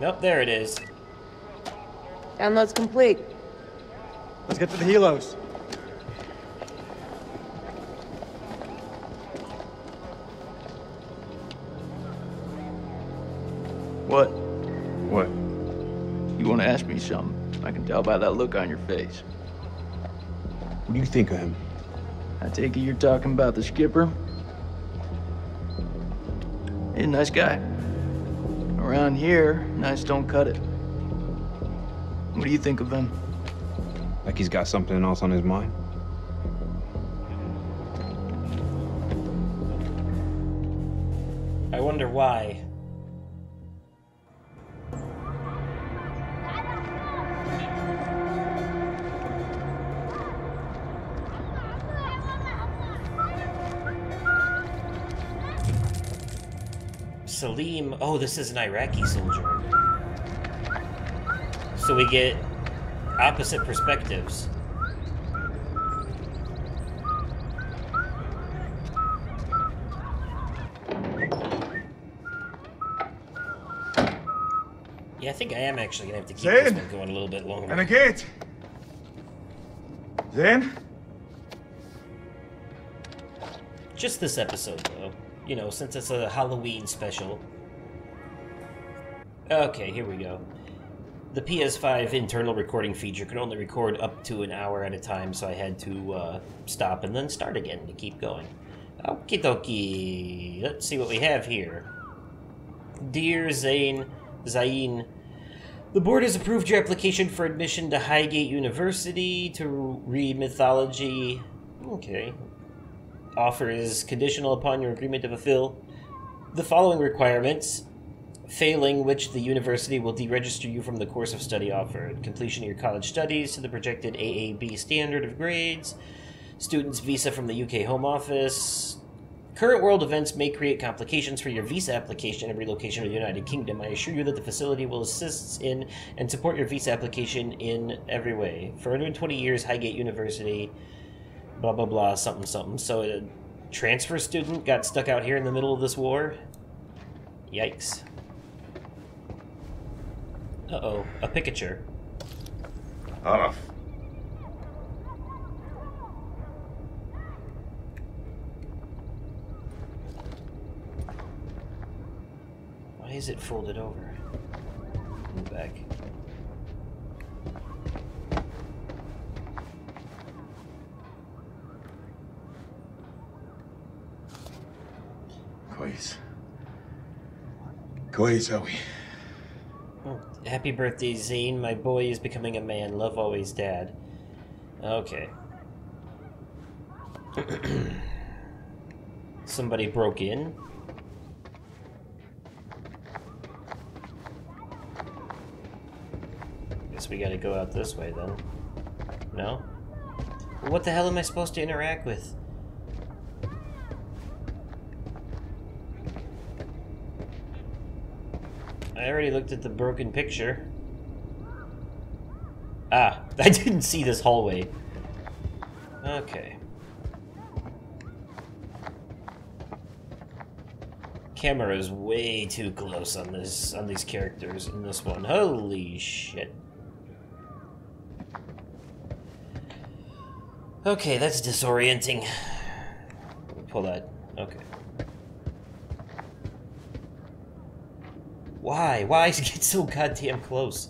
S1: Nope, there it is.
S8: Download's complete.
S2: Let's get to the helos.
S14: What?
S9: What?
S14: You want to ask me something? I can tell by that look on your face.
S9: What do you think of him?
S14: I take it you're talking about the skipper? He's a nice guy. Around here, nice don't cut it. What do you think of him?
S9: Like he's got something else on his mind?
S1: I wonder why. Salim. Oh, this is an Iraqi soldier. So we get opposite perspectives. Yeah, I think I am actually gonna have to keep Zane,
S15: this
S1: one going a little bit longer.
S15: And a gate. Then.
S1: Just this episode, though. You know, since it's a Halloween special. Okay, here we go. The PS5 internal recording feature can only record up to an hour at a time, so I had to uh, stop and then start again to keep going. Okie dokie. Let's see what we have here. Dear Zane, Zain, the board has approved your application for admission to Highgate University to read mythology. Okay, offer is conditional upon your agreement to fulfill the following requirements, failing which the university will deregister you from the course of study offered. Completion of your college studies to the projected AAB standard of grades, student's visa from the UK Home Office. Current world events may create complications for your visa application and relocation to the United Kingdom. I assure you that the facility will assist in and support your visa application in every way. For 120 years, Highgate University blah blah blah something something. So a transfer student got stuck out here in the middle of this war. Yikes. Uh-oh, a Pikachu.
S3: Enough.
S1: Why is it folded over? Move back.
S15: Quiz. Quiz, Zoe.
S1: Oh, happy birthday, Zane. My boy is becoming a man. Love always, Dad. Okay. [CLEARS THROAT] Somebody broke in. Guess we gotta go out this way then. No? What the hell am I supposed to interact with? I already looked at the broken picture. Ah, [LAUGHS] I didn't see this hallway. Okay. Camera is way too close on this on these characters in this one. Holy shit. Okay, that's disorienting. Pull that. Okay. Why? Why is [LAUGHS] it get so goddamn close?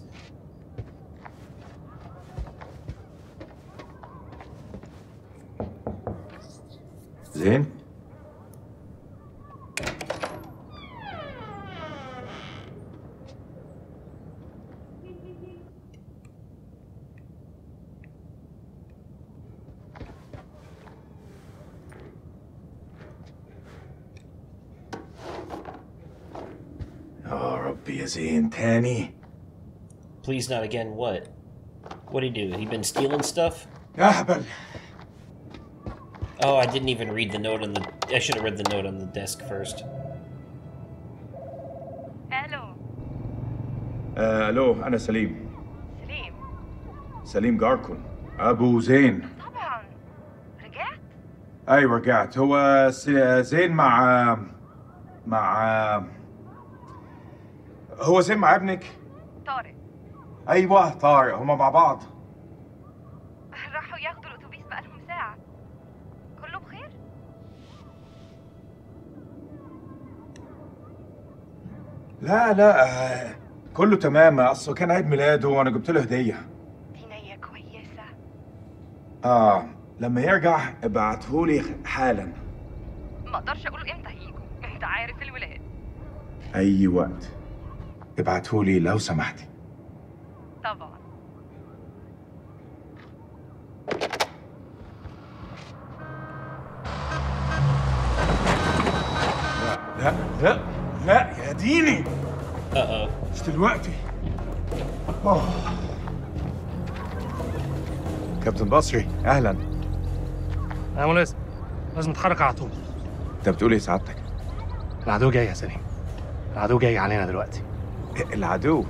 S16: يا زين تاني
S1: Please not again. What? What'd he do? He been stealing stuff?
S16: اهبل
S1: Oh, I didn't even read the note on the. I should have read the note on the desk first.
S10: الو
S16: آه الو انا سليم
S10: سليم
S16: سليم جاركم ابو زين
S10: طبعا رجعت
S16: ايوه رجعت هو س- زين مع مع هو زين مع ابنك؟
S10: طارق.
S16: أيوه طارق هما مع بعض.
S10: راحوا ياخدوا الأتوبيس بقالهم ساعة. كله بخير؟
S16: لا لا آه، كله تمام. اصله كان عيد ميلاده وأنا جبت له هدية.
S10: دي نية كويسة.
S16: آه لما يرجع ابعتهولي حالا.
S10: ما أقدرش أقول إمتى هيجوا. أنت عارف الولاد.
S16: أي وقت. ابعتهولي لو سمحتي.
S10: طبعا.
S16: لا لا لا يا ديني.
S1: Uh oh.
S16: مش دلوقتي. أوه. كابتن بصري أهلا.
S17: يا ملازم لازم نتحرك على طول.
S16: أنت بتقول إيه سعادتك؟
S17: العدو جاي يا سليم. العدو جاي علينا دلوقتي.
S16: العدو.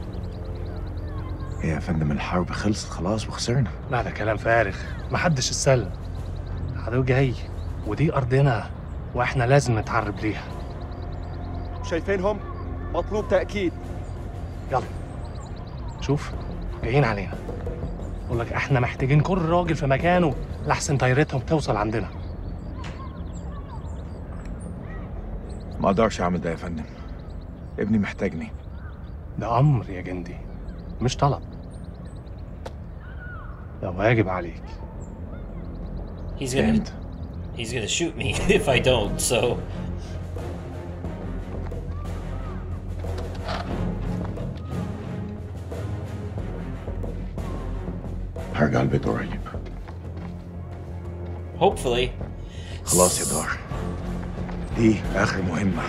S16: يا فندم الحرب خلصت خلاص وخسرنا.
S17: لا ده كلام فارغ؟ محدش اتسلم العدو جاي ودي أرضنا وإحنا لازم نتعرب ليها.
S18: شايفينهم؟ مطلوب تأكيد.
S17: يلا. شوف جايين علينا. بقول لك إحنا محتاجين كل راجل في مكانه لحسن طيارتهم توصل عندنا.
S16: ما أقدرش أعمل ده يا فندم. ابني محتاجني.
S17: ده أمر يا جندي مش طلب ده واجب عليك
S1: He's gonna. He's gonna shoot me [LAUGHS] if I don't. So.
S16: هرجع البيت قريب
S1: Hopefully.
S16: خلاص يا دار دي آخر مهمة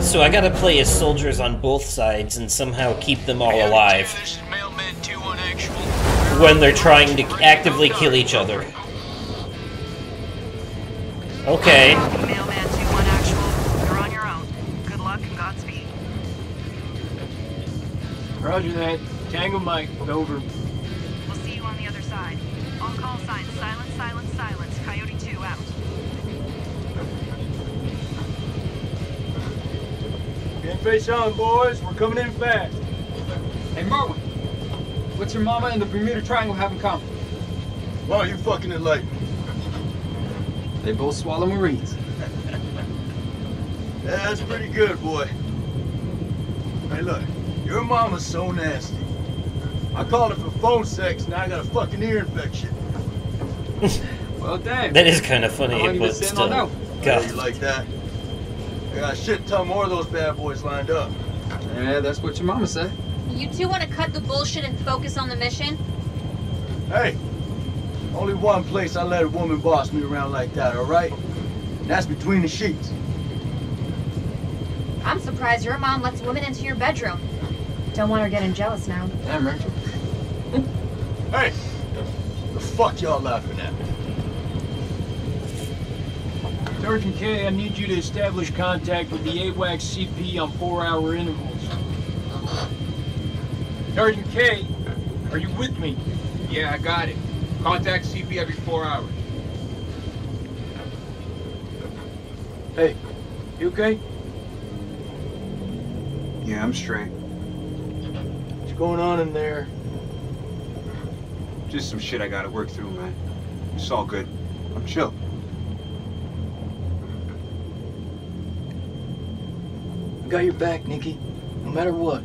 S1: So I gotta play as soldiers on both sides and somehow keep them all alive. When they're trying to actively kill each other. Okay.
S10: Mailman 2-1 actual. You're on your own. Good luck and Godspeed.
S7: Roger that. Tango Mike, over. Get face on, boys. We're coming in fast.
S12: Hey, Merwin. What's your mama and the Bermuda Triangle have in common?
S14: Why are you fucking enlightened?
S12: They both swallow Marines. [LAUGHS]
S14: Yeah, that's pretty good, boy. Hey, look, your mama's so nasty. I called her for phone sex, now I got a fucking ear infection. [LAUGHS]
S12: well, damn.
S1: That is kind of funny,
S14: How long you
S1: but still.
S14: on now? Yeah, you
S1: God.
S14: like that? I got a shit ton more of those bad boys lined up.
S12: Yeah, that's what your mama said.
S19: You two want to cut the bullshit and focus on the mission?
S14: Hey, only one place I let a woman boss me around like that, all right? And that's between the sheets.
S19: I'm surprised your mom lets women into your bedroom. Don't want her getting jealous now.
S12: Damn, Rachel.
S14: Hey, the fuck y'all laughing at?
S7: Sergeant Kay, I need you to establish contact with the AWACS CP on four-hour intervals. Sergeant Kay, are you with me?
S20: Yeah, I got it. Contact CP every four hours.
S7: Hey, you okay?
S9: Yeah, I'm straight.
S14: What's going on in there?
S9: Just some shit I gotta work through, man. It's all good. I'm chill.
S7: Got your back, Nikki. No matter what.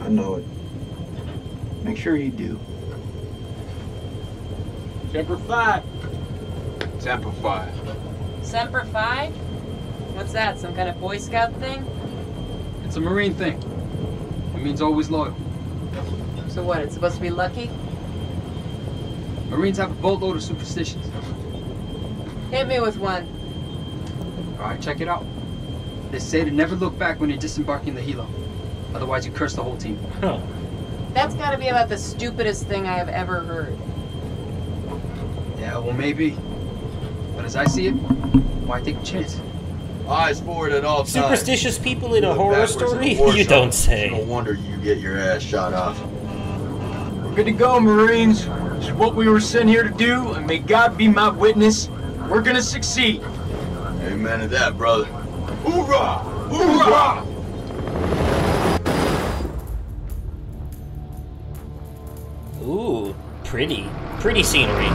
S9: I know it.
S7: Make sure you do. Semper Fi.
S9: Tempo 5.
S8: Semper Fi? What's that, some kind of Boy Scout thing?
S12: It's a Marine thing. It means always loyal.
S8: So what, it's supposed to be lucky?
S12: Marines have a boatload of superstitions.
S8: Hit me with one.
S12: All right, check it out. They say to never look back when you're disembarking the helo. Otherwise, you curse the whole team.
S1: Huh.
S8: That's gotta be about the stupidest thing I have ever heard.
S12: Yeah, well, maybe. But as I see it, why take a chance?
S14: Eyes forward at all times.
S1: Superstitious people in a horror
S14: backwards in a
S1: story? [LAUGHS] You
S14: zone.
S1: don't say.
S14: No wonder you get your ass shot off.
S7: We're good to go, Marines. This is what we were sent here to do, and may God be my witness. We're gonna succeed.
S14: Amen to that, brother. Hoorah! Hoorah!
S1: Ooh, pretty. Pretty scenery.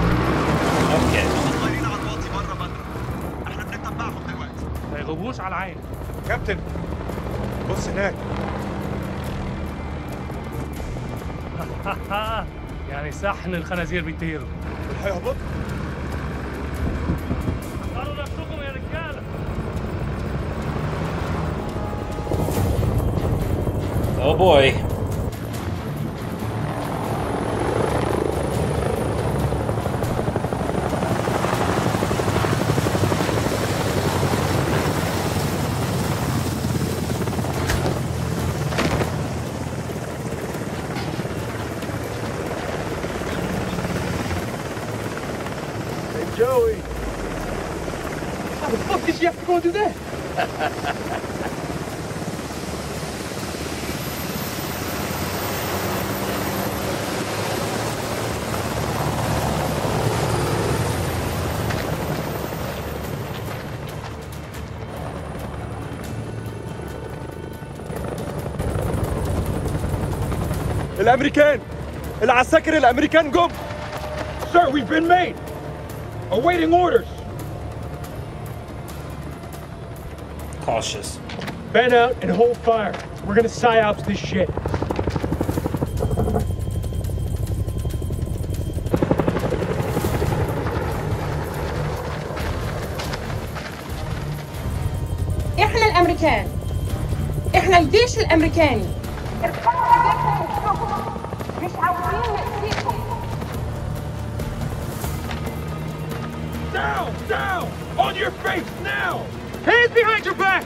S1: Okay.
S17: ما يغيبوش على عين
S16: كابتن بص هناك [LAUGHS]
S17: يعني صحن الخنازير بيطيروا
S16: هيهبط
S1: Oh boy.
S18: الامريكان العساكر الامريكان جم
S16: Sir, we've been made. Awaiting orders.
S1: Cautious.
S7: Bend out and hold fire. We're gonna psyops this shit.
S8: احنا الامريكان احنا الجيش الامريكاني
S16: Down, down! On your face now!
S7: Hands behind your back!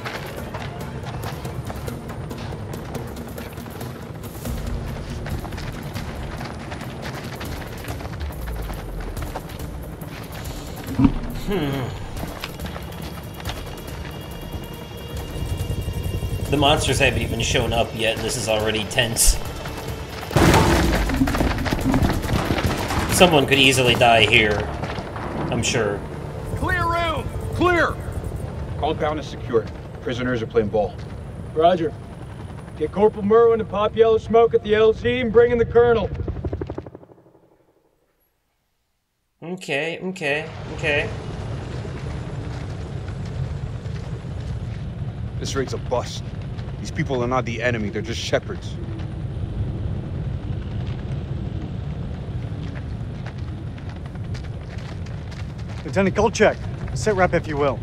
S1: Hmm. The monsters haven't even shown up yet, and this is already tense. Someone could easily die here. I'm sure.
S16: Clear room! Clear! Compound is secure. Prisoners are playing ball.
S7: Roger. Get Corporal Merwin and pop yellow smoke at the LZ and bring in the Colonel.
S1: Okay, okay, okay.
S16: This raid's a bust. These people are not the enemy, they're just shepherds.
S2: Lieutenant Kolchek, sit rep if you will.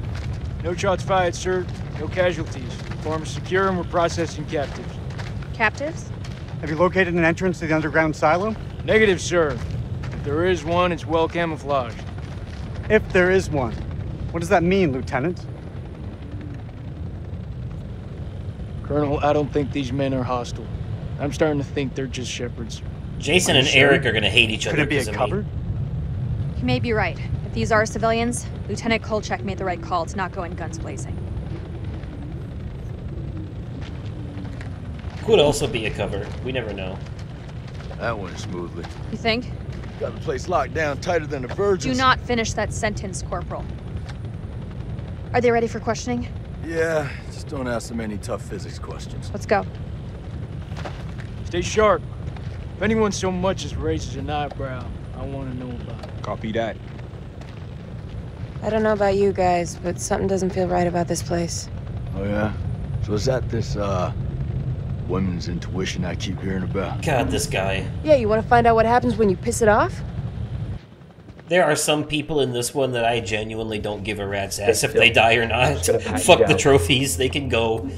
S7: No shots fired, sir. No casualties. Farm is secure and we're processing captives.
S13: Captives?
S2: Have you located an entrance to the underground silo?
S7: Negative, sir. If there is one, it's well camouflaged.
S2: If there is one. What does that mean, Lieutenant?
S7: Colonel, I don't think these men are hostile. I'm starting to think they're just shepherds.
S1: Jason and
S2: sure?
S1: Eric are gonna hate each
S2: Could
S1: other Could
S2: it be a
S1: of
S2: cover?
S1: me.
S13: You may be right. If these are civilians, Lieutenant Kolchek made the right call to not go in guns blazing.
S1: Could also be a cover. We never know.
S14: That went smoothly.
S13: You think?
S14: Got the place locked down tighter than a virgin.
S13: Do not finish that sentence, Corporal. Are they ready for questioning?
S14: Yeah, just don't ask them any tough physics questions.
S13: Let's go.
S7: Stay sharp. If anyone so much as raises an eyebrow, I want to know about it.
S16: Copy that.
S8: I don't know about you guys, but something doesn't feel right about this place.
S14: Oh yeah? So is that this, uh, women's intuition I keep hearing about?
S1: God, this guy.
S8: Yeah, you want to find out what happens when you piss it off?
S1: There are some people in this one that I genuinely don't give a rat's ass if they die or not.
S9: gonna pat you
S1: Fuck the trophies, they can go.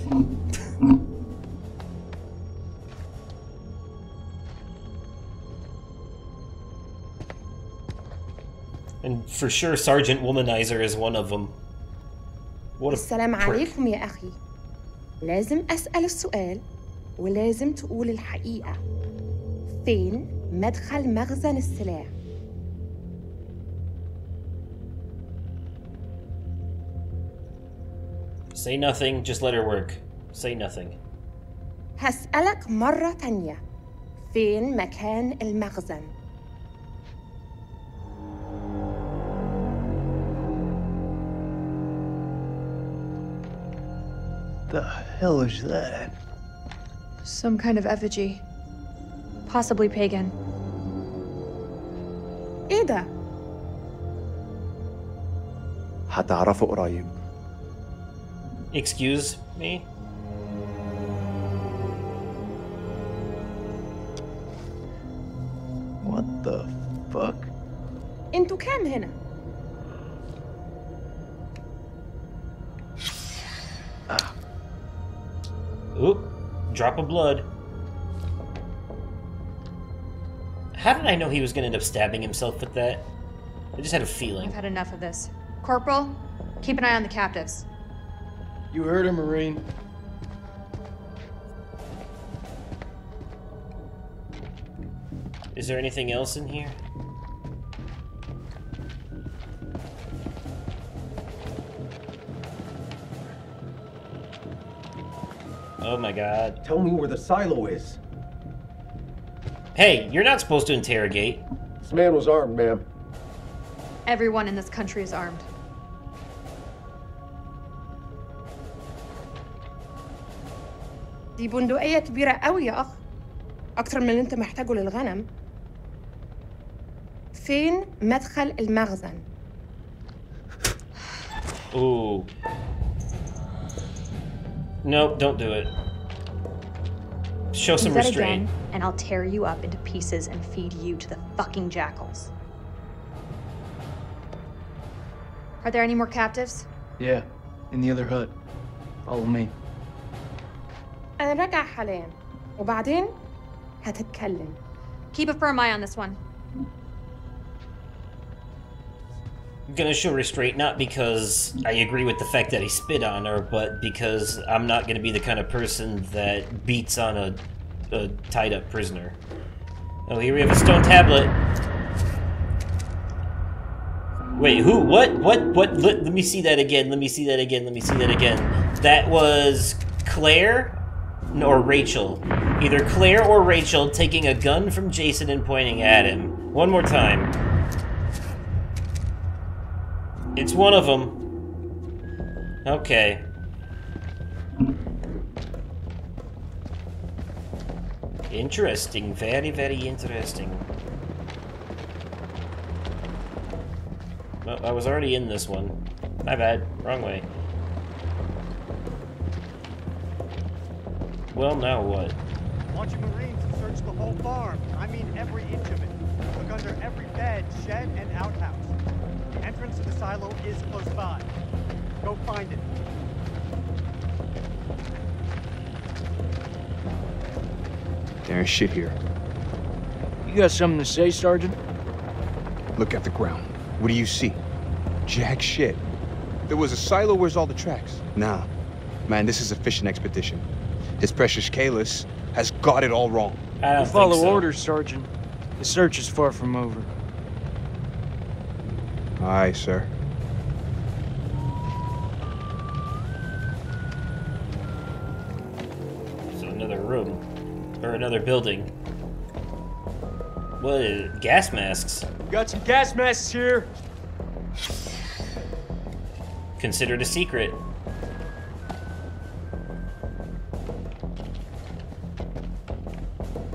S1: And for sure, Sergeant Womanizer is one of them. What a
S21: السلام
S1: prick.
S21: عليكم يا أخي لازم أسأل السؤال ولازم تقول الحقيقة فين مدخل مخزن السلاح
S1: Say nothing, just let her work. Say nothing.
S21: هسألك مرة تانية فين مكان المخزن
S7: The hell is that?
S13: Some kind of effigy. Possibly pagan.
S21: ايه ده؟
S4: هتعرفه قريب
S1: Excuse me?
S7: What the fuck?
S21: انتوا كام هنا؟
S1: Drop of blood. How did I know he was gonna end up stabbing himself with that? I just had a feeling.
S13: I've had enough of this. Corporal, keep an eye on the captives.
S7: You heard him, Marine.
S1: Is there anything else in here? Oh my god.
S18: Tell me where the silo is.
S1: Hey, you're not supposed to interrogate.
S18: This man was armed, ma'am.
S13: Everyone in this country is armed.
S21: دي بندقية كبيرة قوي يا أخ أكتر من اللي أنت محتاجه للغنم فين مدخل المخزن؟
S1: Ooh. Nope, don't do it. Show some
S13: Do that
S1: restraint.
S13: again, and I'll tear you up into pieces and feed you to the fucking jackals. Are there any more captives?
S7: Yeah, in the other hut. Follow me.
S21: أنا راجع حاليا وبعدين هتتكلم
S13: Keep a firm eye on this one.
S1: Gonna show restraint not because I agree with the fact that he spit on her, but because I'm not gonna be the kind of person that beats on a, a tied up prisoner. Oh, here we have a stone tablet. Wait, who? What? What? What? Let, let me see that again. Let me see that again. Let me see that again. That was Claire or Rachel. Either Claire or Rachel taking a gun from Jason and pointing at him. One more time. It's one of them. Okay. Interesting. Very, very interesting. Well, I was already in this one. My bad. Wrong way. Well, now what?
S2: Want you Marines to search the whole farm. I mean every inch of it. Look under every bed, shed, and outhouse. The entrance to the silo is close by. Go find it.
S4: There ain't shit here.
S7: You got something to say, Sergeant?
S9: Look at the ground. What do you see? Jack shit. There was a silo, where's all the tracks? Nah. Man, this is a fishing expedition. His precious Kalis has got it all wrong.
S7: We'll follow orders, Sergeant. The search is far from over.
S9: Aye, sir.
S1: So another room. Or another building. What is gas masks?
S7: Got some gas masks here.
S1: Considered a secret.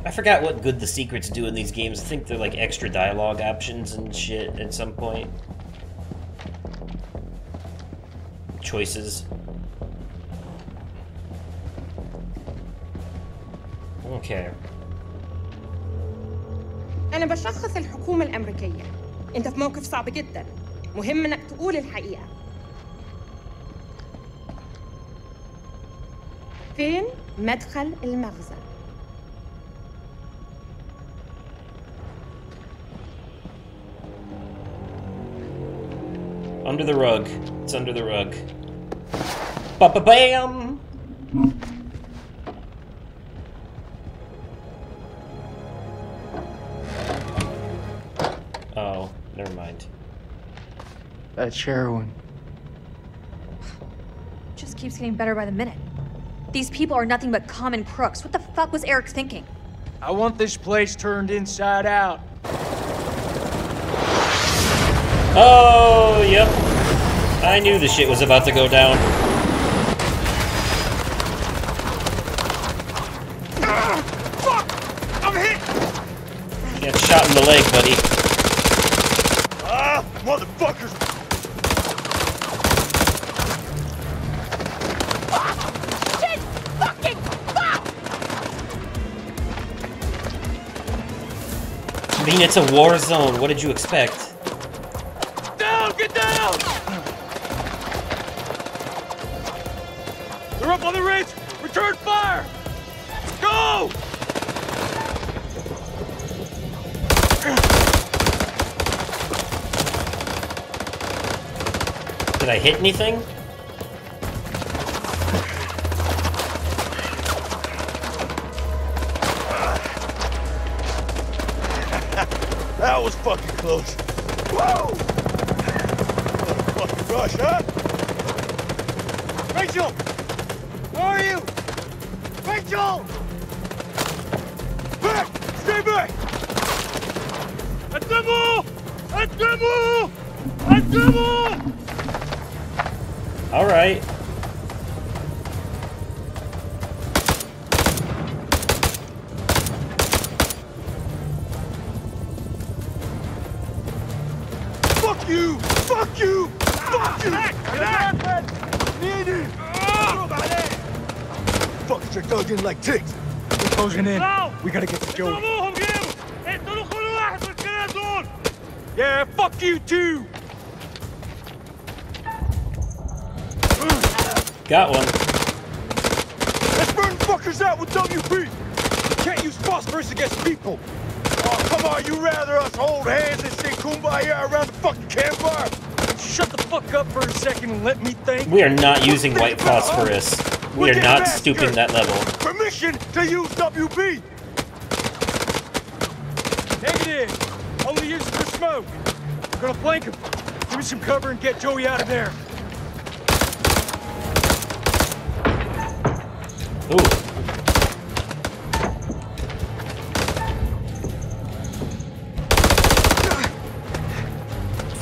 S1: I forgot what good the secrets do in these games. I think they're like extra dialogue options and shit at some point. Choices. Okay.
S21: أنا بشخص الحكومة الأمريكية أنت في موقف صعب جدا مهم إنك تقول الحقيقة فين مدخل المخزن؟
S1: Under the rug. It's under the rug. Ba ba bam! Oh, never mind.
S12: That's heroin.
S13: Just keeps getting better by the minute. These people are nothing but common crooks. What the fuck was Eric thinking?
S7: I want this place turned inside out.
S1: Oh, yep. I knew the shit was about to go down.
S11: Fuck! I'm hit!
S1: Got shot in the leg, buddy.
S11: Ah, motherfuckers!
S21: Shit! Fucking fuck!
S1: I mean, it's a war zone. What did you expect? Hit anything? [LAUGHS]
S11: That was fucking close.
S7: We
S1: are not using white phosphorus. We are not stooping that level.
S11: Permission to use WP!
S7: Negative. Only use it for smoke. We're gonna flank him. Give me some cover and get Joey out of there.
S1: Ooh.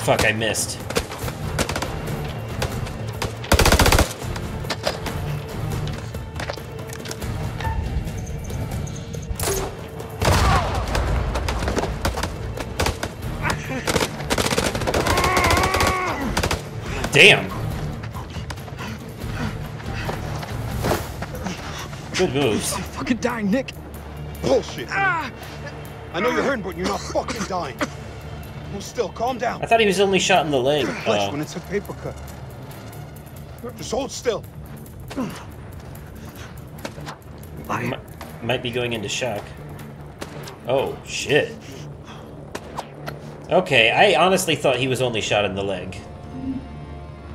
S1: Fuck, I missed. Damn. Good moves.
S9: Fucking dying, Nick.
S18: Bullshit. I know you're hurting, but you're not fucking dying. Well, still, calm down.
S1: I thought he was only shot in the leg.
S18: Flesh
S1: Uh,
S18: when it's a paper cut. Just hold still.
S1: mi- might be going into shock. Oh, shit. Okay, I honestly thought he was only shot in the leg.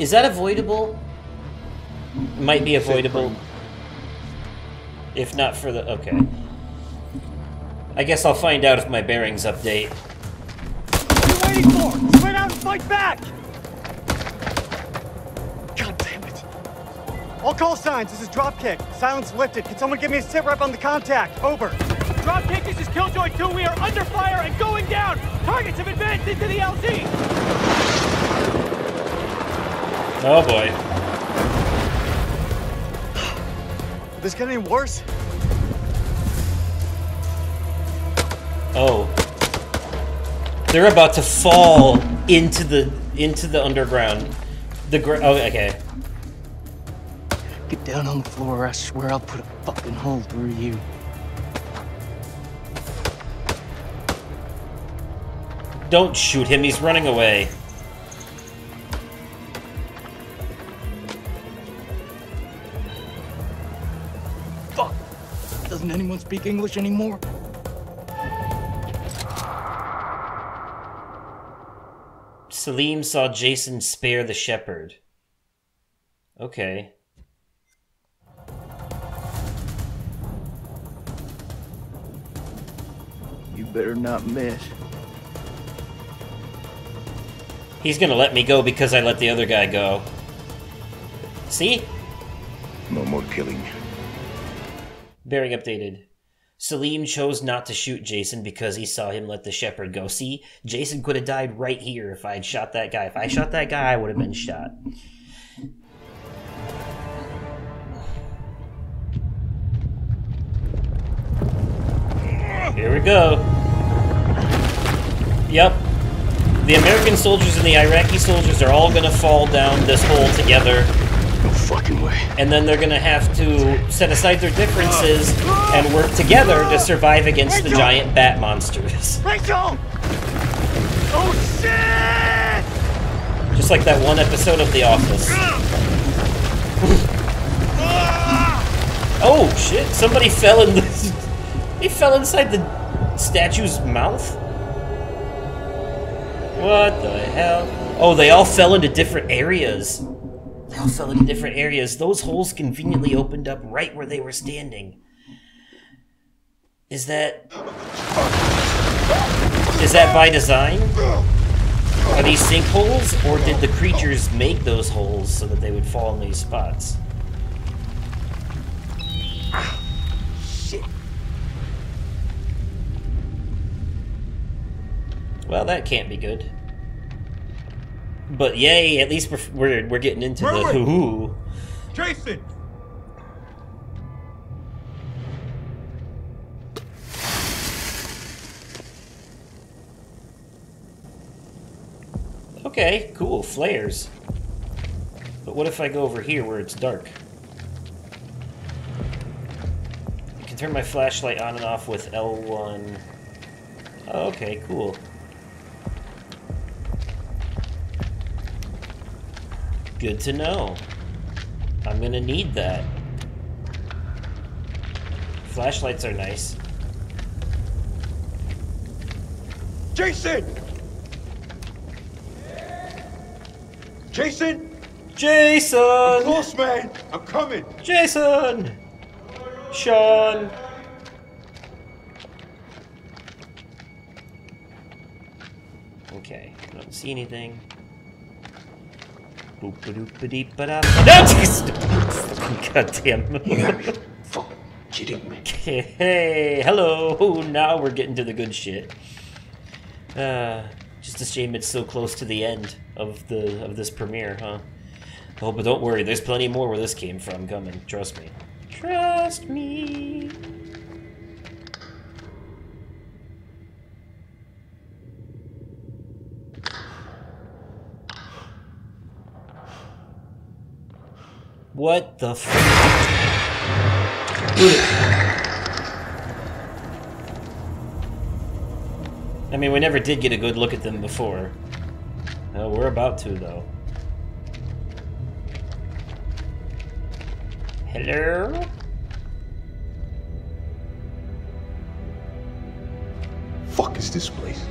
S1: Is that avoidable? Might be avoidable. If not for the... Okay. I guess I'll find out if my bearings update.
S11: What are you waiting for? Spread out and fight back!
S2: God damn it. All call signs, this is Dropkick. Silence lifted. Can someone give me a sit rep on the contact? Over.
S21: Dropkick, this is Killjoy 2. We are under fire and going down. Targets have advanced into the LZ.
S1: Oh boy.
S2: This get any worse?
S1: Oh. They're about to fall into the into the underground. The gr- oh, okay.
S7: Get down on the floor, or I swear I'll put a fucking hole through you.
S1: Don't shoot him, he's running away.
S7: anyone speak English anymore?
S1: Salim saw Jason spare the shepherd. Okay.
S7: You better not miss.
S1: He's gonna let me go because I let the other guy go. See?
S16: No more killing.
S1: Bearing updated. Salim chose not to shoot Jason because he saw him let the shepherd go. See, Jason could have died right here if I had shot that guy. If I shot that guy, I would have been shot. Here we go. Yep. The American soldiers and the Iraqi soldiers are all gonna fall down this hole together.
S14: No fucking way.
S1: And then they're gonna have to set aside their differences and work together to survive against the giant bat monsters. [LAUGHS]
S11: Rachel! Oh shit!
S1: Just like that one episode of The Office. oh shit! Somebody fell in the. [LAUGHS] he fell inside the statue's mouth? What the hell? Oh, they all fell into different areas. They all fell into different areas. Those holes conveniently opened up right where they were standing. Is that. Is that by design? Are these sinkholes, or did the creatures make those holes so that they would fall in these spots?
S11: Shit.
S1: Well, that can't be good. But yay, at least we're we're, we're getting into the
S11: Merwin!
S1: hoo
S11: Jason!
S1: Okay, cool, flares. But what if I go over here where it's dark? I can turn my flashlight on and off with L1. Oh, okay, cool. Good to know. I'm gonna need that. Flashlights are nice.
S11: Jason! Jason!
S1: Jason!
S11: I'm close, man! I'm coming!
S1: Jason! Sean! Okay, I don't see anything. God damn.
S11: kidding [LAUGHS] me.
S1: Hey, hello! Now we're getting to the good shit. Uh, just a shame it's so close to the end of the of this premiere, huh? Oh, but don't worry, there's plenty more where this came from coming. Trust me. Trust me. What the f- I mean, we never did get a good look at them before. Oh, we're about to, though. Hello?
S16: Fuck is this place?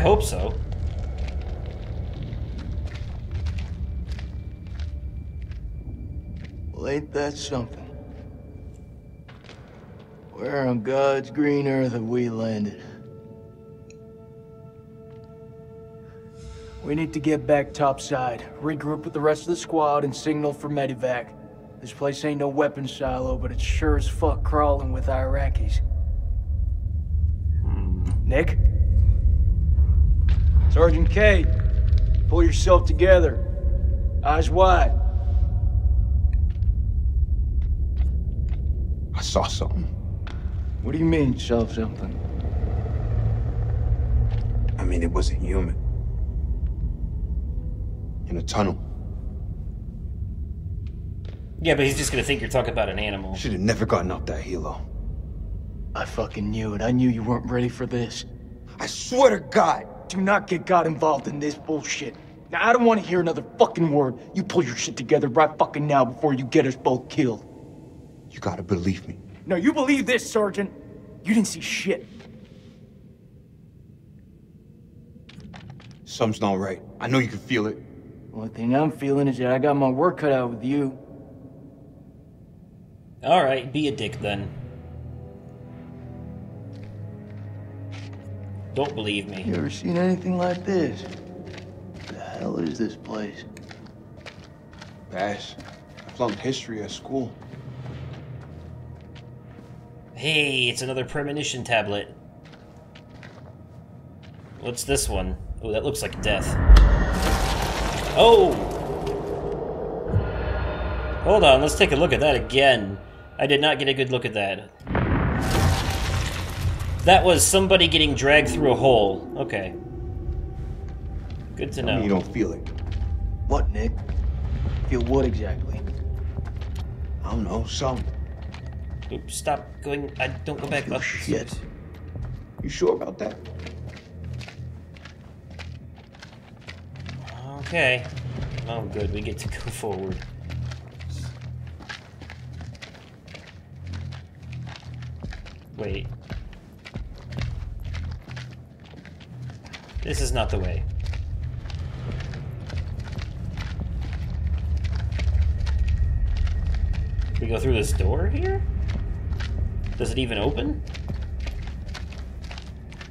S1: I hope so.
S7: Well, ain't that something? Where on God's green earth have we landed? We need to get back topside, regroup with the rest of the squad, and signal for medevac. This place ain't no weapons silo, but it's sure as fuck crawling with Iraqis. Hmm. Nick? Sergeant Kay, pull yourself together. Eyes wide.
S16: I saw something.
S7: What do you mean, saw something?
S16: I mean, it wasn't human. In a tunnel.
S1: Yeah, but he's just gonna think you're talking about an animal.
S16: Should have never gotten up that helo.
S7: I fucking knew it. I knew you weren't ready for this. I swear to God, do not get God involved in this bullshit. Now, I don't want to hear another fucking word. You pull your shit together right fucking now before you get us both killed.
S9: You gotta believe me.
S7: No, you believe this, Sergeant. You didn't see shit.
S9: Something's not right. I know you can feel it.
S7: Only thing I'm feeling is that I got my work cut out with you.
S1: Alright, be a dick then. Don't believe me.
S7: You ever seen anything like this? The hell is this place?
S9: Bash. I flunked history at school.
S1: Hey, it's another premonition tablet. What's this one? Oh, that looks like death. Oh! Hold on, let's take a look at that again. I did not get a good look at that. That was somebody getting dragged through a hole. Okay. Good to
S9: Tell
S1: know.
S9: you don't feel it.
S7: What, Nick? Feel what exactly?
S9: I don't know, some.
S1: Oops, stop going. I don't go back up.
S9: Shit. You sure about that?
S1: Okay. Oh, good. We get to go forward. Wait. This is not the way. We go through this door here? Does it even open?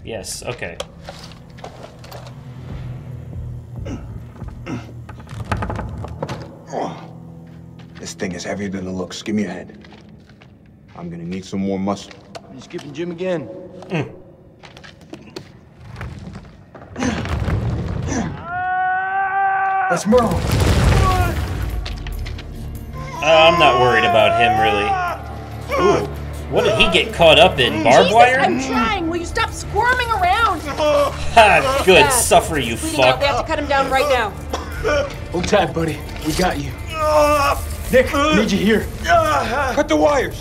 S1: Yes, okay.
S9: This thing is heavier than it looks. Give me a hand. I'm gonna need some more muscle.
S7: You skipping Jim again? Mm. That's Merle.
S1: Uh, I'm not worried about him, really. Ooh, what did he get caught up in? Barbed
S21: Jesus,
S1: wire?
S21: I'm trying. Will you stop squirming around?
S1: Ha! Good,
S21: Bad.
S1: suffer, you
S21: Bleeding out. We have to cut him down right now.
S7: Hold tight, buddy. We got you. Nick, I need you here.
S11: Cut the wires.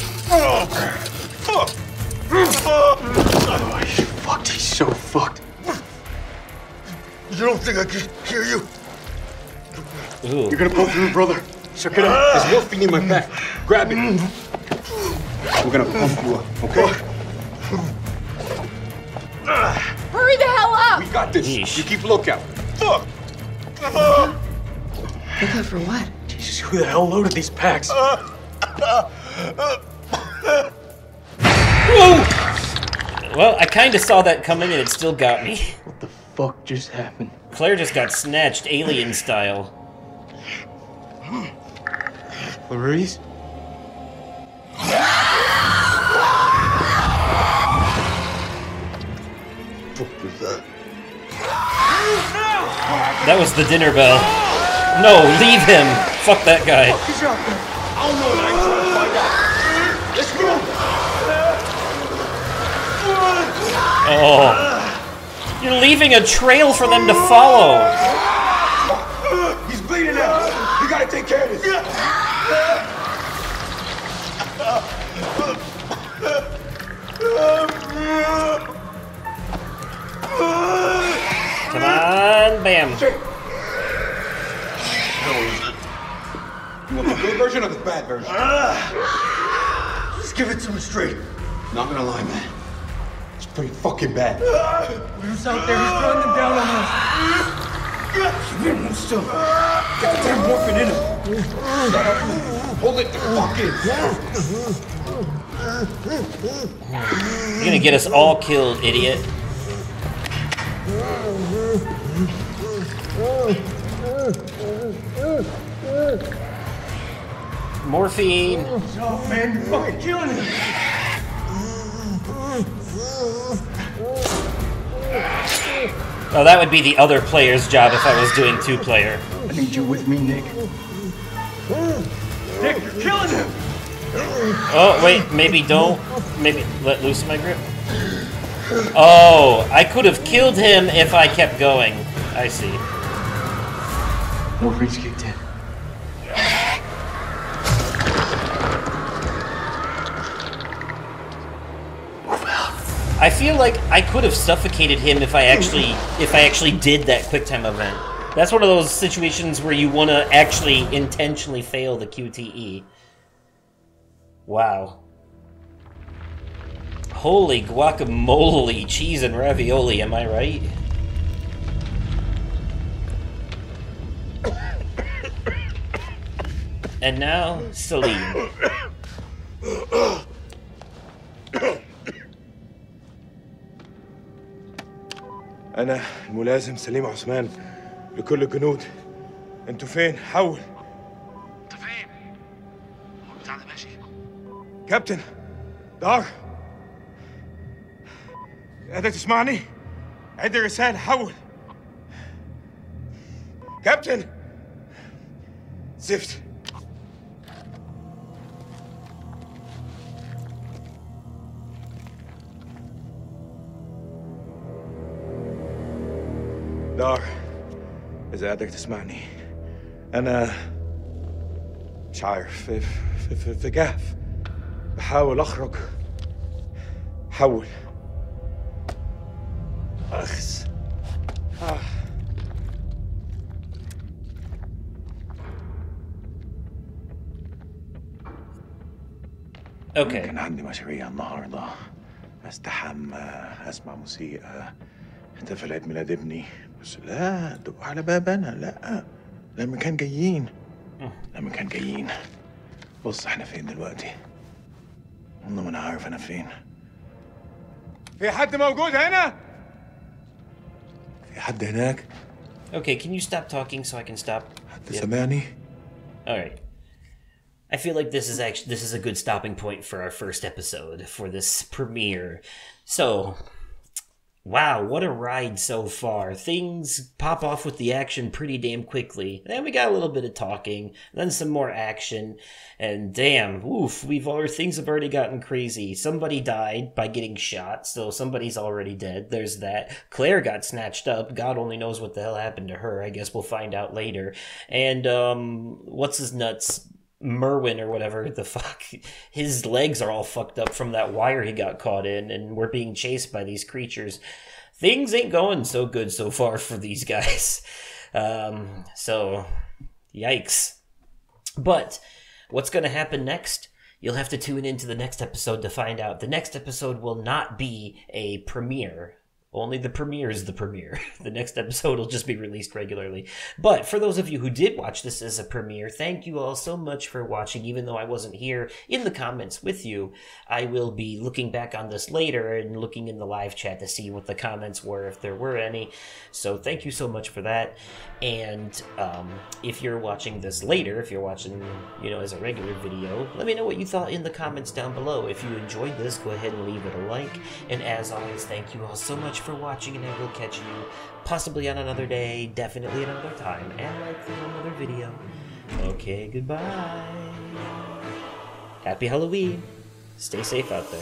S11: [LAUGHS]
S7: Oh, he's fucked. He's so fucked.
S11: You don't think I can hear you?
S1: Ooh.
S9: You're gonna pull through, brother. Check it out. There's morphine in my back. Grab it. We're gonna pump you up, okay?
S21: Hurry the hell up!
S9: We got this. You keep lookout.
S11: Fuck!
S21: Lookout for what?
S7: Jesus, who the hell loaded these packs?
S1: Uh, uh, uh, Well, I kinda saw that coming and it still got me.
S7: What the fuck just happened?
S1: Claire just got snatched alien style.
S9: Clarice?
S11: What was that?
S1: That was the dinner bell. No, leave him! Fuck that guy. Oh. You're leaving a trail for them to follow.
S11: He's bleeding out. You gotta take care of this.
S1: Come on, bam.
S9: You want the good version or the bad version? Ah.
S11: Just give it to me straight.
S9: Not gonna lie, man. It's pretty fucking bad.
S7: Who's out there? He's running them down on us.
S11: Keep him still. Get the damn morphine in him. Shut up. Hold it the fuck in.
S1: You're gonna get us all killed, idiot. Morphine.
S11: Oh man, you're fucking killing him.
S1: Oh, that would be the other player's job if I was doing two player.
S7: I need you with me, Nick.
S11: Nick, you're killing him.
S1: Oh, wait, maybe don't. Maybe let loose my grip. Oh, I could have killed him if I kept going. I see.
S7: Morphine's kicked in.
S1: I feel like I could have suffocated him if I actually if I actually did that quick time event. That's one of those situations where you want to actually intentionally fail the QTE. Wow. Holy guacamole, cheese and ravioli, am I right? And now, Salim.
S16: أنا الملازم سليم عثمان لكل الجنود. أنتوا فين؟ حول.
S17: أنت فين؟ هو البتاع ده ماشي.
S16: كابتن دار. قادر تسمعني؟ عد الرسالة حول. كابتن. زفت. دار. إذا قادر تسمعني. أنا مش عارف في, في, في, في جهف بحاول أخرج. حول. أخس. آه.
S1: أوكي.
S16: كان عندي مشاريع النهارده. استحمى أسمع موسيقى. أحتفل عيد ميلاد ابني. بس لا دق على باب أنا لا لما كان جايين لما كان جايين بص إحنا فين دلوقتي والله ما أنا عارف أنا فين في حد موجود هنا في حد هناك
S1: Okay, can you stop talking so I can stop?
S16: حد
S1: All right. I feel like this is actually this is a good stopping point for our first episode for this premiere. So, wow, what a ride so far. Things pop off with the action pretty damn quickly. Then we got a little bit of talking, then some more action, and damn, oof, we've already things have already gotten crazy. Somebody died by getting shot, so somebody's already dead. There's that. Claire got snatched up. God only knows what the hell happened to her. I guess we'll find out later. And um what's his nuts? Merwin or whatever the fuck, his legs are all fucked up from that wire he got caught in, and we're being chased by these creatures. Things ain't going so good so far [LAUGHS] for these guys. Um, so, yikes. But what's going to happen next? You'll have to tune into the next episode to find out. The next episode will not be a premiere. Only the premiere is the premiere. [LAUGHS] The next episode will just be released regularly. But for those of you who did watch this as a premiere, thank you all so much for watching. Even though I wasn't here in the comments with you, I will be looking back on this later and looking in the live chat to see what the comments were, if there were any. So thank you so much for that. And um, if you're watching this later, if you're watching, you know, as a regular video, let me know what you thought in the comments down below. If you enjoyed this, go ahead and leave it a like. And as always, thank you all so much for watching, and I will catch you possibly on another day, definitely another time, and likely another video. Okay, goodbye. Happy Halloween. Stay safe out there.